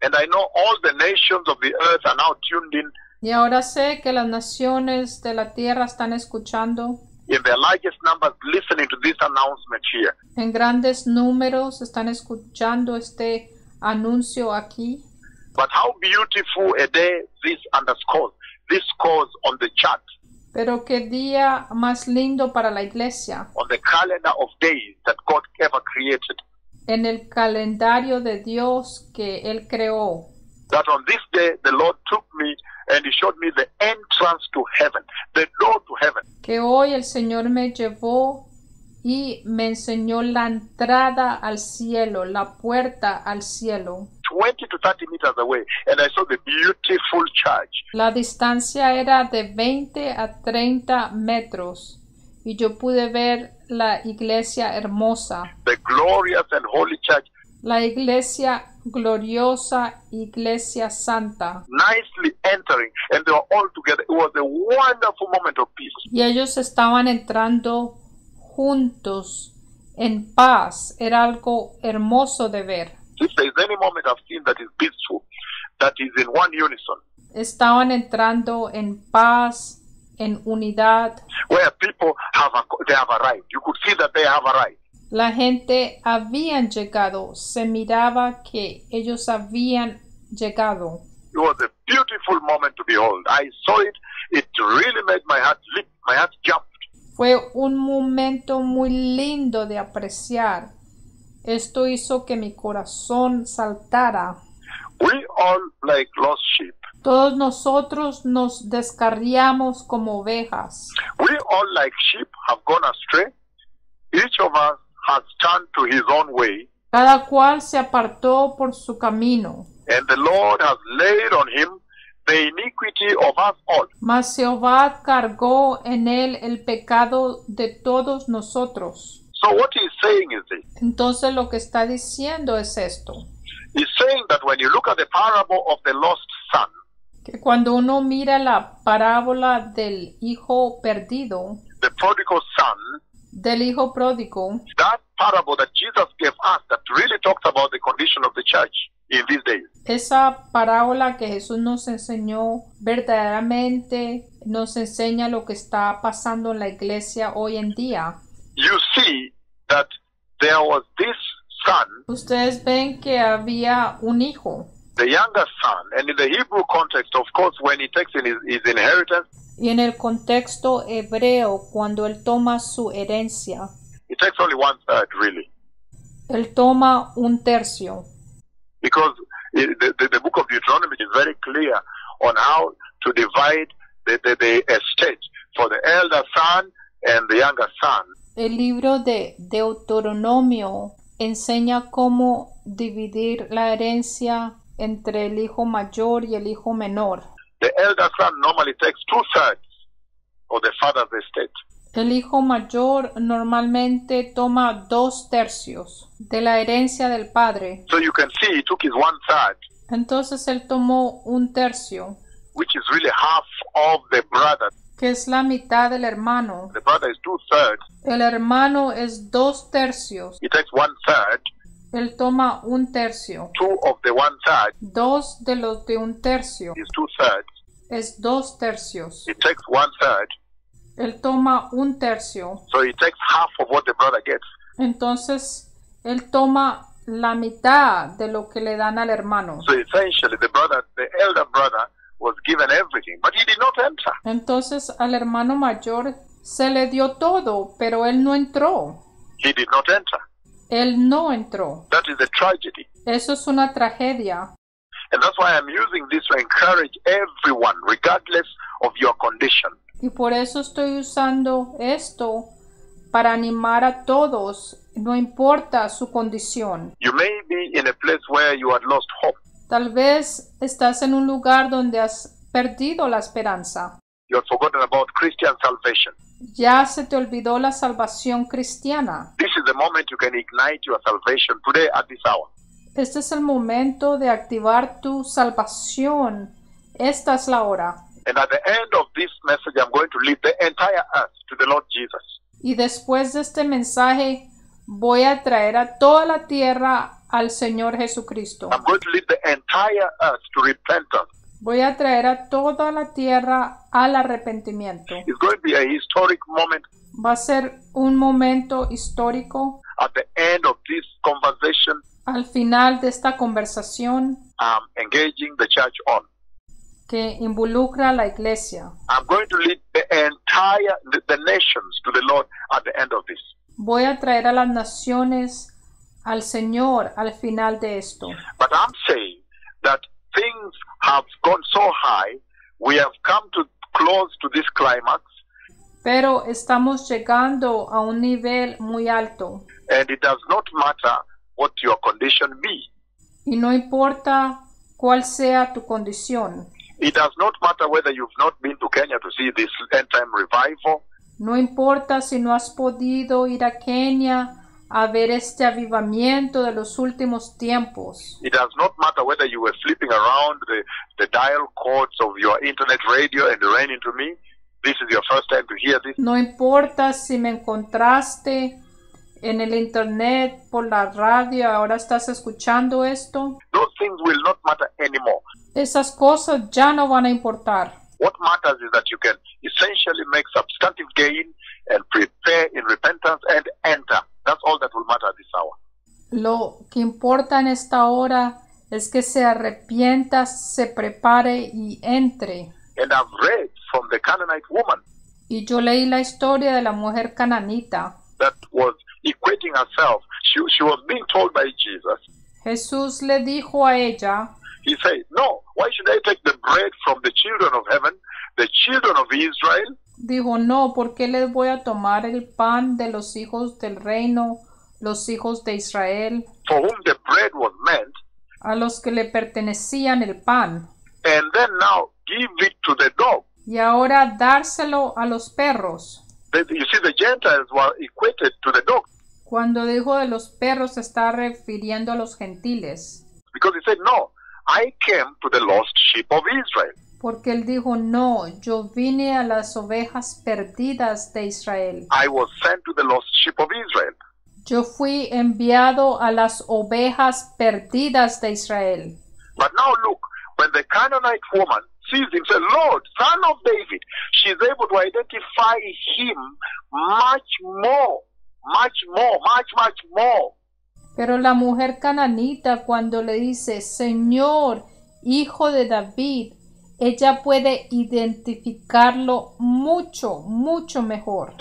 And I know all the nations of the earth are now tuned in Y ahora sé que las naciones de la tierra están escuchando in their largest numbers listening to this announcement here. en grandes números, están escuchando este anuncio aquí. But how beautiful a day this underscores. This scores on the chart, Pero qué día más lindo para la iglesia, on the calendar of days that God ever created. En el calendario de Dios que Él creó. That on this day the Lord took me and He showed me the entrance to heaven, the door to heaven. Que hoy el Señor me llevó y me enseñó la entrada al cielo, la puerta al cielo. 20 to 30 meters away, and I saw the beautiful church. La distancia era de 20 a 30 metros y yo pude ver la iglesia hermosa, the glorious and holy church, la iglesia gloriosa, iglesia santa. nicely entering, and they were all together. It was a wonderful moment of peace. Y ellos estaban entrando juntos en paz. Era algo hermoso de ver. If there is any moment I've seen that is peaceful, that is in one unison, Estaban entrando en paz, en unidad. where people have ac- they have arrived. You could see that they have arrived. La gente habían llegado, se miraba que ellos habían llegado. It was a beautiful moment to behold. I saw it. It really made my heart leap, my heart jump. Fue un momento muy lindo de apreciar. Esto hizo que mi corazón saltara. We all, like lost sheep, Todos nosotros nos descarriamos como ovejas. we all, like sheep, have gone astray. Each of us has turned to his own way, Cada cual se apartó por su camino. and the Lord has laid on him the iniquity of us all. Mas Jehová cargó en él el pecado de todos nosotros. So what he's saying is this. Entonces lo que está diciendo es esto, He's saying that when you look at the parable of the lost son, que cuando uno mira la parábola del hijo perdido, the prodigal son, del hijo pródigo, that parable that Jesus gave us that really talks about the condition of the church in these days. esa parábola que Jesús nos enseñó verdaderamente nos enseña lo que está pasando en la iglesia hoy en día. You see that there was this son, Ustedes ven que había un hijo the younger son, and in the Hebrew context, of course, when he takes in his, his inheritance, y en el contexto hebreo cuando él toma su herencia, he takes only one third, really. él toma un tercio. Because the, the, the book of Deuteronomy is very clear on how to divide the, the, the estate for the elder son and the younger son. El libro de Deuteronomio enseña cómo dividir la herencia entre el hijo mayor y el hijo menor. The elder son normally takes two thirds of the father's estate. El hijo mayor normalmente toma dos tercios de la herencia del padre. So you can see he took his one third, Entonces él tomó un tercio, which is really half of the brother. que es la mitad del hermano. The brother is two thirds. El hermano es dos tercios. He takes one third, Él toma un tercio. two of the one third Dos de los de un tercio is two thirds. es dos tercios. He takes one third, Él toma un tercio. so he takes half of what the brother gets. Entonces, él toma la mitad de lo que le dan al hermano. So essentially, the brother, the elder brother, was given everything, but he did not enter. Entonces, al hermano mayor se le dio todo, pero él no entró. He did not enter. Él no entró. That is a tragedy. Eso es una tragedia. And that's why I'm using this to encourage everyone, regardless of your condition. Y por eso estoy usando esto para animar a todos, no importa su condición. You may be in a place where you had lost hope. Tal vez estás en un lugar donde has perdido la esperanza. You have forgotten about Christian salvation. Ya se te olvidó la salvación cristiana. This is the moment you can ignite your salvation today at this hour. Este es el momento de activar tu salvación. Esta es la hora. And at the end of this message, I'm going to lead the entire earth to the Lord Jesus. Y después de este mensaje voy a traer a toda la tierra al Señor Jesucristo. I'm going to lead the entire earth to repentance. Voy a traer a toda la tierra al arrepentimiento. It's going to be a historic moment Va a ser un momento histórico at the end of this conversation, al final de esta conversación um, engaging the church on. que involucra a la iglesia. I'm going to lead the entire the, the nations to the Lord at the end of this. Voy a traer a las naciones al Señor al final de esto. But I'm saying that things have gone so high, we have come to close to this climax, Pero estamos llegando a un nivel muy alto and it does not matter what your condition be. y no importa cuál sea tu condición. It does not matter whether you've not been to Kenya to see this end time revival. No importa si no has podido ir a Kenia a ver este avivamiento de los últimos tiempos. It does not matter whether you were flipping around the, the dial of your internet radio and ran into me. This is your first time to hear this. No importa si me encontraste en el internet, por la radio, ahora estás escuchando esto. Those things will not matter anymore. Esas cosas ya no van a importar. What matters is that you can essentially make substantive gain and prepare in repentance and enter. That's all that will matter at this hour. Lo que importa en esta hora es que se arrepienta, se prepare y entre. And I've read from the Canaanite woman Y yo leí la historia de la mujer cananita. that was equating herself. She, she was being told by Jesus, Jesús le dijo a ella, He said, No, why should I take the bread from the children of heaven, the children of Israel? Dijo, no, ¿por qué les voy a tomar el pan de los hijos del reino, los hijos de Israel, for whom the bread was meant, a los que le pertenecían el pan, and then now give it to the dog. y ahora dárselo a los perros? You see, the Gentiles were equated to the dog Cuando dijo de los perros se está refiriendo a los gentiles, because he said, No, I came to the lost sheep of Israel. Porque él dijo, no, yo vine a las ovejas perdidas de Israel. I was sent to the lost sheep of Israel. Yo fui enviado a las ovejas perdidas de Israel. But now look, when the Canaanite woman sees him, says, Lord, son of David, she's able to identify him much more, much more, much, much more. Pero la mujer cananita cuando le dice, Señor, hijo de David, ella puede identificarlo mucho, mucho mejor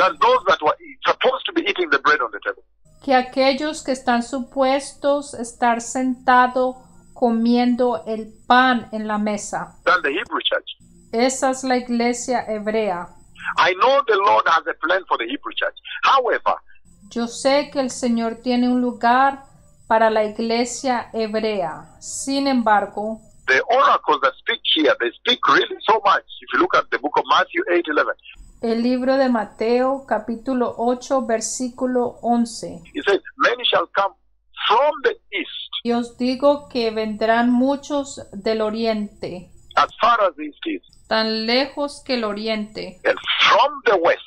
que aquellos que están supuestos estar sentado comiendo el pan en la mesa. Esa es la iglesia hebrea. I know the Lord has a plan for the Hebrew church. However, Yo sé que el Señor tiene un lugar para la iglesia hebrea. Sin embargo, the oracles that speak here, they speak really so much. If you look at the book of Matthew 8 11, el libro de Mateo capítulo 8 versículo 11. it says, Many shall come from the east, Y os digo que vendrán muchos del oriente, as far as the east is, tan lejos que el oriente, and from the west,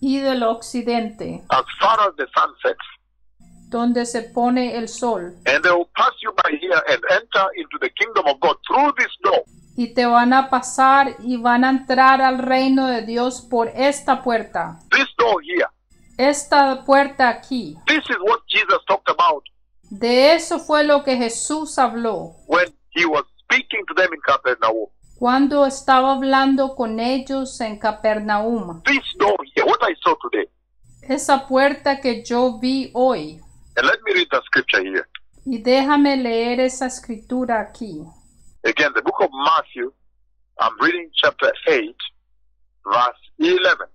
y del occidente, as far as the sun sets. Donde se pone el sol, y te van a pasar y van a entrar al reino de Dios por esta puerta. This door here. Esta puerta aquí. This is what Jesus talked about De eso fue lo que Jesús habló when he was speaking to them in Capernaum. cuando estaba hablando con ellos en Capernaum. This door here, what I saw today. Esa puerta que yo vi hoy. And let me read the scripture here. Y déjame leer esa escritura aquí. Again, the book of Matthew, I'm reading chapter 8, verse 11.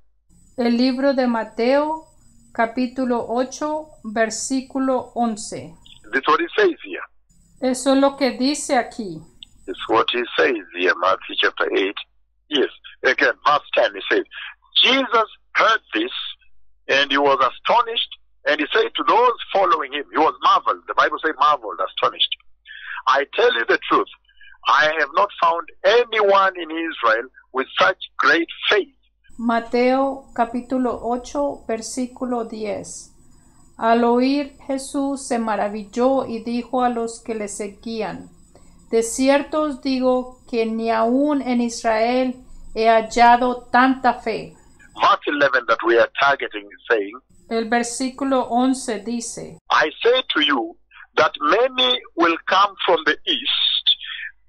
El libro de Mateo, capítulo 8, versículo 11. This is what he says here. Eso es lo que dice aquí. It's what he says here, Matthew chapter 8. Yes. Again, verse 10, he says, Jesus heard this and he was astonished and he said to those following him, he was marveled. The Bible says marveled, astonished. I tell you the truth. I have not found anyone in Israel with such great faith. Mateo capítulo 8 versículo 10. Al oír Jesús se maravilló y dijo a los que le seguían, De cierto os digo que ni aun en Israel he hallado tanta fe. Verse 11 that we are targeting is saying, El versículo 11 dice, I say to you that many will come from the east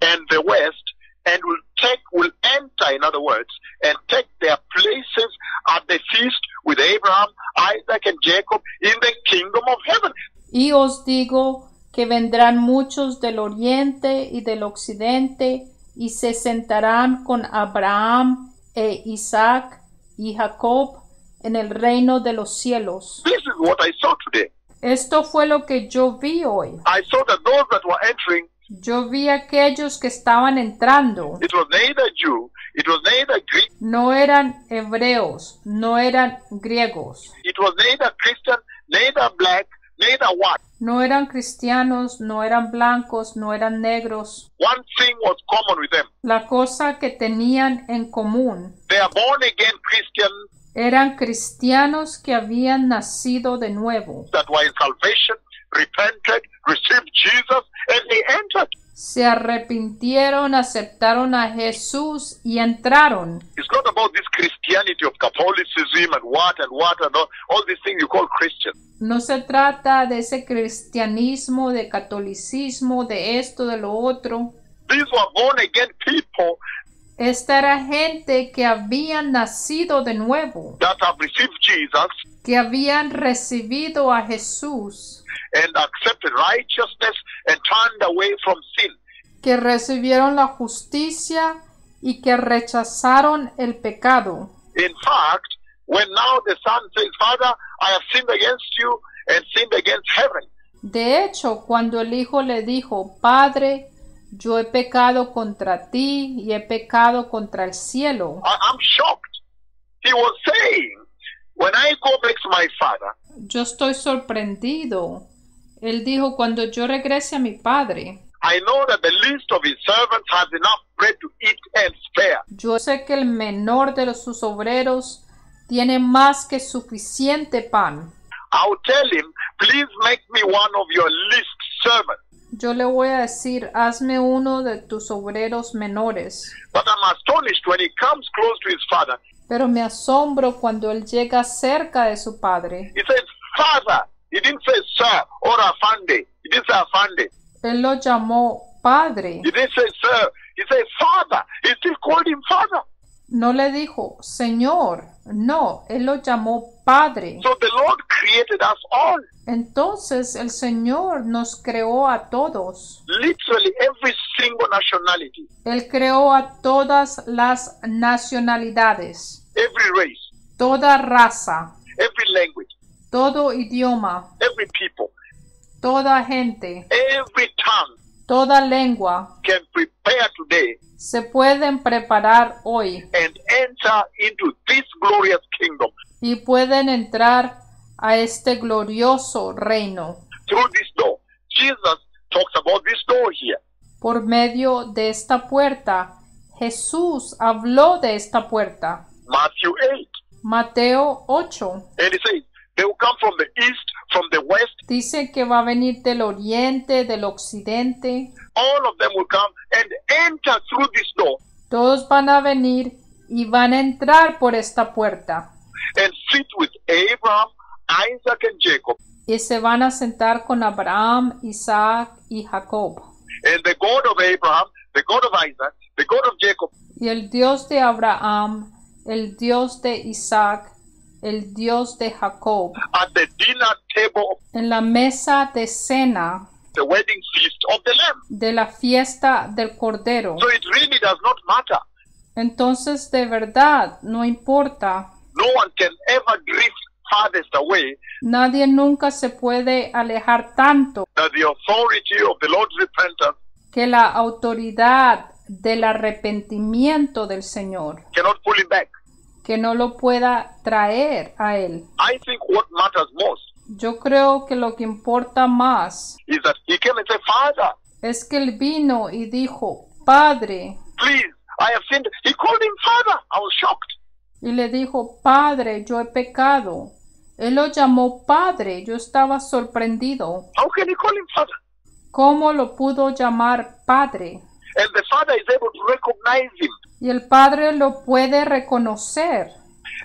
and the west and will take, will enter, in other words, and take their places at the feast with Abraham, Isaac, and Jacob in the kingdom of heaven. Y os digo que vendrán muchos del oriente y del occidente y se sentarán con Abraham e Isaac y Jacob en el reino de los cielos. This is what I saw today. Esto fue lo que yo vi hoy. I saw that those that were entering, Yo vi aquellos que estaban entrando. it was neither Jew, it was neither Greek, No eran hebreos, no eran griegos, it was neither Christian, neither black, neither white. no eran cristianos, no eran blancos, no eran negros. One thing was common with them. La cosa que tenían en común They are born again Christians eran cristianos que habían nacido de nuevo. that were in salvation, repented, received Jesus, and they entered. Se arrepintieron, aceptaron a Jesús y entraron. It's not about this Christianity of Catholicism and what and what and all, all these things you call Christian. No se trata de ese cristianismo, de catolicismo, de esto, de lo otro. These were born again people Esta era gente que habían nacido de nuevo, that have received Jesus que habían recibido a Jesús, and accepted righteousness and turned away from sin. que recibieron la justicia y que rechazaron el pecado. In fact, when now the Son says, Father, I have sinned against you and sinned against heaven. De hecho, cuando el Hijo le dijo, Padre, yo he pecado contra ti y he pecado contra el cielo, I, I'm shocked. He was saying, when I go back to my Father, yo estoy sorprendido. Él dijo, cuando yo regrese a mi Padre, I know that the least of his servants has enough bread to eat and spare. yo sé que el menor de los, sus obreros tiene más que suficiente pan. I'll tell him, please make me one of your least servants. Yo le voy a decir, hazme uno de tus obreros menores. But I'm astonished when he comes close to his father. Pero me asombro cuando él llega cerca de su padre. He says, Father. He didn't say sir or Afande. He didn't say Afande. Él lo llamó padre. He didn't say sir. He said father. He still called him father. No le dijo Señor. No, él lo llamó padre. So the Lord created us all. Entonces el Señor nos creó a todos. Literally every single nationality. Él creó a todas las nacionalidades. every race, toda raza, every language, todo idioma, every people, toda gente, every tongue toda lengua can prepare today se pueden preparar hoy and enter into this glorious kingdom y pueden entrar a este glorioso reino through this door. Jesus talks about this door here. por medio de esta puerta. Jesús habló de esta puerta. Matthew 8. Mateo 8 And he says, they will come from the east, from the west, dice que va a venir del oriente, del occidente. all of them will come and enter through this door Todos van a venir y van a entrar por esta puerta and sit with Abraham, Isaac, and Jacob. y se van a sentar con Abraham, Isaac y Jacob. And the God of Abraham, the God of Isaac, the God of Jacob, Y el Dios de Abraham, el Dios de Isaac, el Dios de Jacob, at the dinner table en la mesa de cena the wedding feast of the Lamb. de la fiesta del Cordero. So it really does not matter. Entonces, de verdad, no importa. No one can ever drift farthest away Nadie nunca se puede alejar tanto that the authority of the Lord's repentance que la autoridad del arrepentimiento del Señor, cannot pull him back. Que no lo pueda traer a Él. I think what matters most Yo creo que lo que importa más is that he came and said, Father, es que Él vino y dijo, Padre, please, I have sinned. He called him Father. I was shocked. y le dijo, Padre, yo he pecado. Él lo llamó Padre, yo estaba sorprendido. How can he call him Father? ¿Cómo lo pudo llamar Padre? And the Father is able to recognize him Y el Padre lo puede reconocer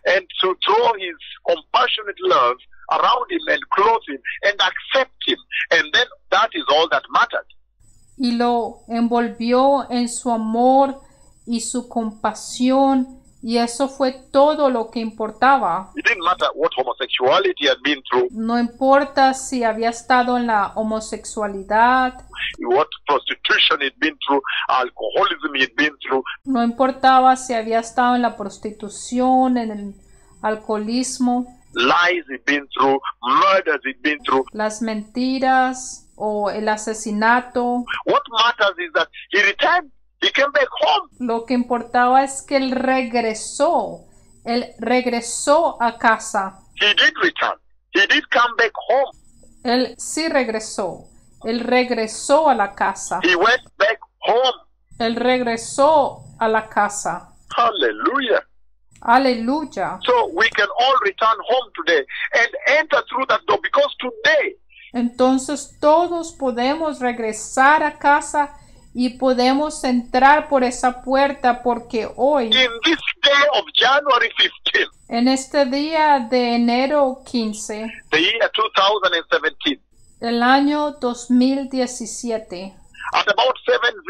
and to throw his compassionate love around him and clothe him and accept him. And then that is all that mattered. y lo envolvió en su amor y su compasión y eso fue todo lo que importaba. It didn't matter what homosexuality had been through, No importa si había estado en la homosexualidad, what prostitution he'd been through, alcoholism he'd been through, no importaba si había estado en la prostitución, en el alcoholismo, lies he'd been through, murders he'd been through. las mentiras o el asesinato. What matters is that he returned. He came back home. Lo que importaba es que él regresó. Él regresó a casa. He did return. He did come back home. Él sí regresó. Él regresó a la casa. He went back home. Él regresó a la casa. Hallelujah. Aleluya. So we can all return home today and enter through that door because today Entonces todos podemos regresar a casa y podemos entrar por esa puerta porque hoy, in this day of January 15, en este día de enero 15, the year 2017, el año 2017, at about 70,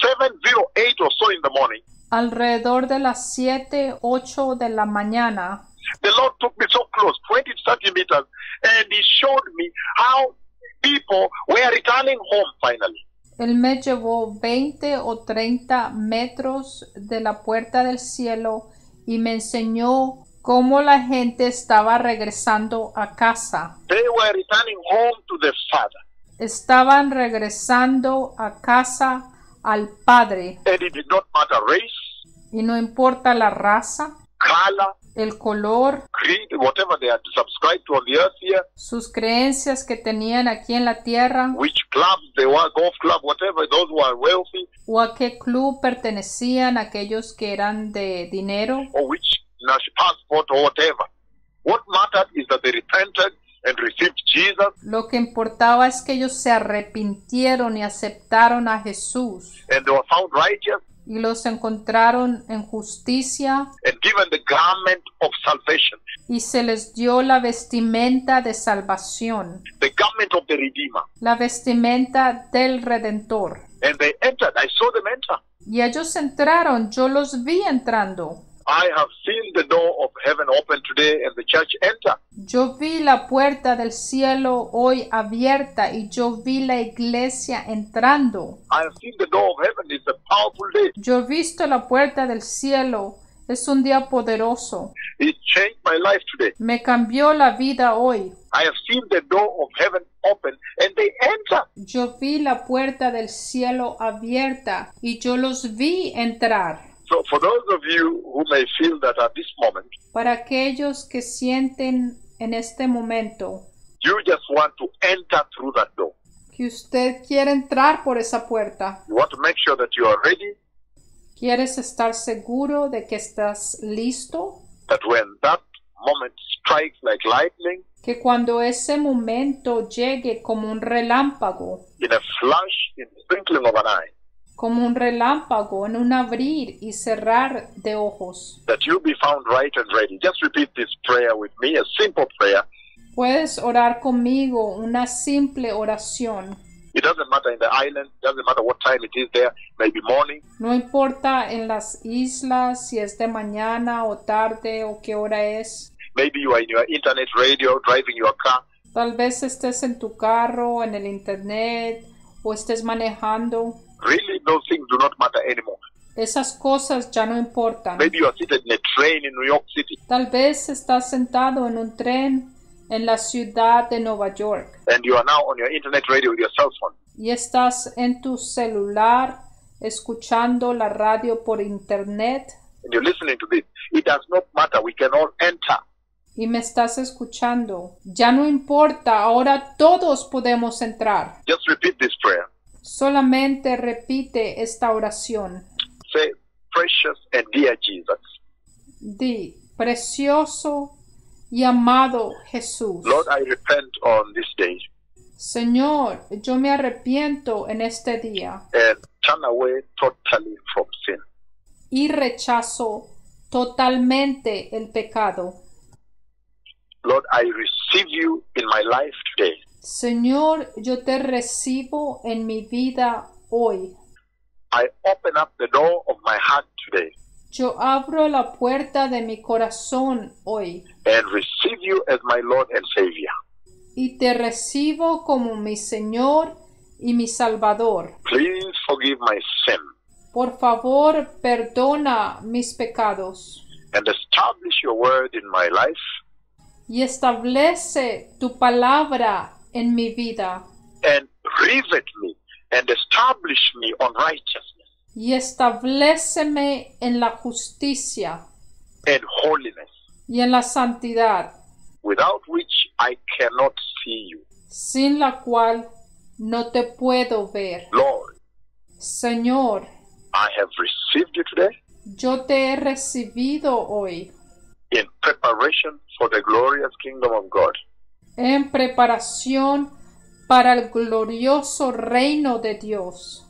708 or so in the morning, alrededor de las 7, 8 de la mañana, the Lord took me so close, 20 to 30 meters, and He showed me how people were returning home finally. Él me llevó 20 o 30 metros de la puerta del cielo y me enseñó cómo la gente estaba regresando a casa. They were returning home to the Father. Estaban regresando a casa al Padre And it did not matter race, y no importa la raza, color, el color, creed, whatever they had subscribed to on the earth here, sus creencias que tenían aquí en la tierra which clubs they were, golf club, whatever, those who are wealthy, o a qué club pertenecían aquellos que eran de dinero or which national passport or whatever. What mattered is that they repented and received Jesus. Lo que importaba es que ellos se arrepintieron y aceptaron a Jesús. And they were found righteous y los encontraron en justicia and given the garment of salvation, y se les dio la vestimenta de salvación, the garment of the Redeemer. la vestimenta del Redentor. And they entered. I saw them enter. Y ellos entraron, yo los vi entrando. I have seen the door of heaven open today and the church enter. Yo vi la puerta del cielo hoy abierta y yo vi la iglesia entrando. I have seen the door of heaven. It's a powerful day. Yo he visto la puerta del cielo Es un día poderoso. It changed my life today. Me cambió la vida hoy. I have seen the door of heaven open and they enter. Yo vi la puerta del cielo abierta y yo los vi entrar. So for those of you who may feel that at this moment Para aquellos que sienten en este momento you just want to enter through that door, que usted quiere entrar por esa puerta, you want to make sure that you are ready, quieres estar seguro de que estás listo, that when that moment strikes like lightning, que cuando ese momento llegue como un relámpago, in a flash, in the twinkling of an eye, como un relámpago en un abrir y cerrar de ojos. that you be found right and ready. Just repeat this prayer with me, a simple prayer. Puedes orar conmigo una simple oración. It doesn't matter in the island, doesn't matter what time it is there, maybe morning, No importa en las islas si es de mañana o tarde o qué hora es. maybe you are in your internet radio, driving your car. Tal vez estés en tu carro, en el internet o estés manejando. Really, those things do not matter anymore. Esas cosas ya no importan. Maybe you are seated in a train in New York City Tal vez estás sentado en un tren en la ciudad de Nueva York and you are now on your internet radio with your cell phone. y estás en tu celular escuchando la radio por internet and you're listening to this, it does not matter. We can all enter. y me estás escuchando. Ya no importa, ahora todos podemos entrar. Just repeat this prayer. Solamente repite esta oración. Say, Precious and dear Jesus, Di, precioso y amado Jesús. Lord, I repent on this day Señor, yo me arrepiento en este día and turn away totally from sin. y rechazo totalmente el pecado. Lord, I receive you in my life today. Señor, yo te recibo en mi vida hoy. I open up the door of my heart today Yo abro la puerta de mi corazón hoy and receive you as my Lord and Savior. y te recibo como mi Señor y mi Salvador. Please forgive my sin Por favor, perdona mis pecados and establish your word in my life y establece tu palabra en mi vida and rivet me and establish me on righteousness y estableceme en la justicia and holiness, y en la santidad, without which I cannot see you. sin la cual no te puedo ver. Lord, Señor, I have received you today yo te he recibido hoy in preparation for the glorious kingdom of God. En preparación para el glorioso reino de Dios.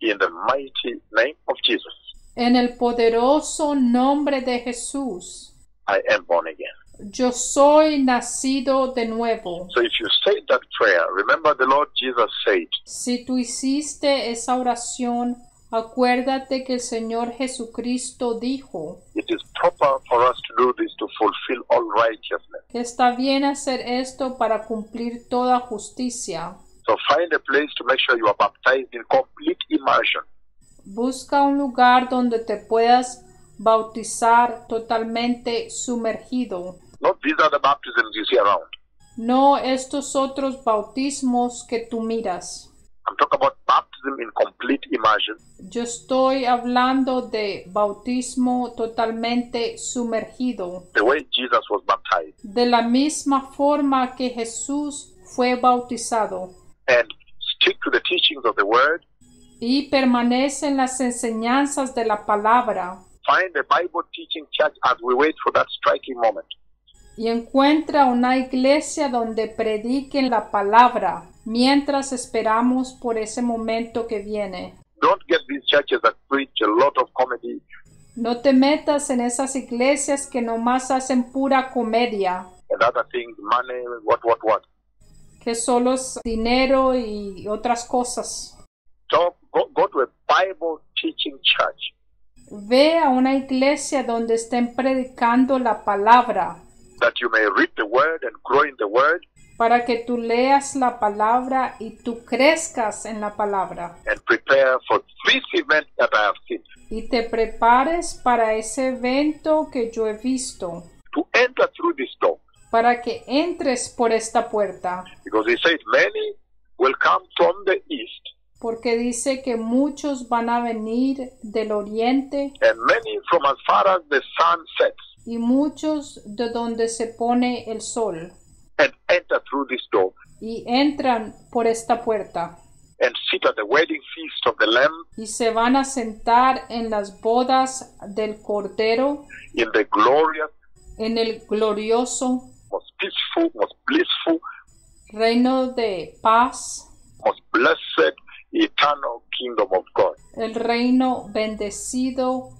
In the mighty name of Jesus, En el poderoso nombre de Jesús, I am born again. yo soy nacido de nuevo. So if you say that prayer, remember the Lord Jesus said, Si tú hiciste esa oración, acuérdate que el Señor Jesucristo dijo It is proper for us to do this to fulfill all righteousness. que está bien hacer esto para cumplir toda justicia. So find a place to make sure you are baptized in complete immersion. Busca un lugar donde te puedas bautizar totalmente sumergido. Not these are the baptisms you see around. No estos otros bautismos que tú miras. I'm talking about baptism in complete immersion. Yo estoy hablando de bautismo totalmente sumergido, The way Jesus was baptized. de la misma forma que Jesús fue bautizado, And stick to the teachings of the word. y permanece en las enseñanzas de la palabra, Find a Bible teaching church as we wait for that striking moment. y encuentra una iglesia donde prediquen la palabra mientras esperamos por ese momento que viene. Don't get these churches that preach a lot of comedy No te metas en esas iglesias que nomás hacen pura comedia, and other things, money, what, what, what. que solo es dinero y otras cosas. So go, go to a Bible teaching church Ve a una iglesia donde estén predicando la palabra that you may read the word and grow in the word para que tú leas la palabra y tú crezcas en la palabra. And prepare for this event that I have seen. y te prepares para ese evento que yo he visto, to enter through this door. para que entres por esta puerta, Because he says many will come from the east. Porque dice que muchos van a venir del oriente. And many from as far as the sun sets. Y muchos de donde se pone el sol, and enter through this door y entran por esta puerta and sit at the wedding feast of the Lamb y se van a sentar en las bodas del Cordero, in the glorious, en el glorioso most peaceful, most blissful, reino de paz, most blessed, eternal kingdom of God. el reino bendecido,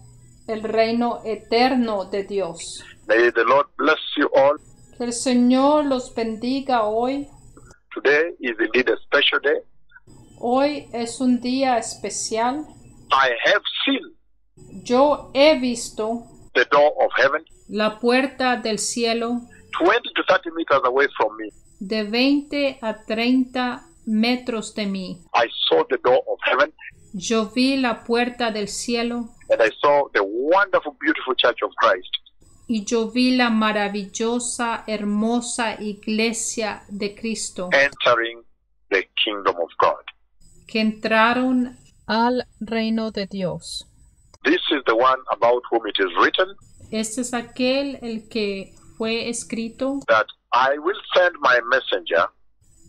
el reino eterno de Dios. May the Lord bless you all. Que el Señor los bendiga hoy. Today is indeed a special day. Hoy es un día especial. I have seen Yo he visto the door of heaven la puerta del cielo 20 to 30 meters away from me. de 20 a 30 metros de mí. I saw the door of heaven Yo vi la puerta del cielo and I saw the wonderful, beautiful church of Christ. Y yo vi la maravillosa, hermosa iglesia de Cristo entering the kingdom of God. que entraron al reino de Dios. This is the one about whom it is written Este es aquel el que fue escrito that I will send my messenger,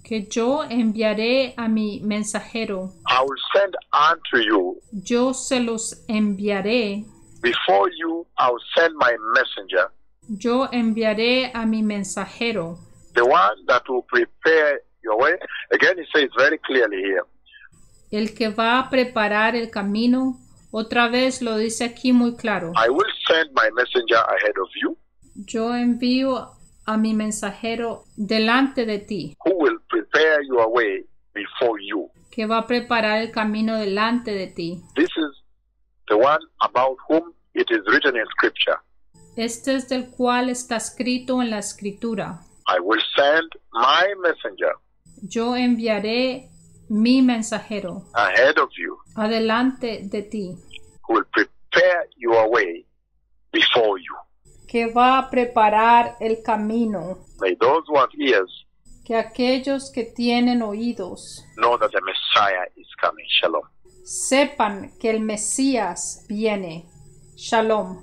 que yo enviaré a mi mensajero. I will send unto you. Yo se los enviaré. Before you, I will send my messenger, Yo enviaré a mi mensajero. the one that will prepare your way. Again, he says very clearly here El que va a preparar el camino. Otra vez lo dice aquí muy claro. I will send my messenger ahead of you, Yo envío a mi mensajero delante de ti, who will prepare your way before you. que va a preparar el camino delante de ti. This is the one about whom it is written in Scripture. Este es del cual está escrito en la escritura. I will send my messenger Yo enviaré mi mensajero ahead of you, adelante de ti, who will prepare your way before you. que va a preparar el camino. May those who have ears Que aquellos que tienen oídos know that the Messiah is coming. Shalom. Sepan que el Mesías viene. Shalom.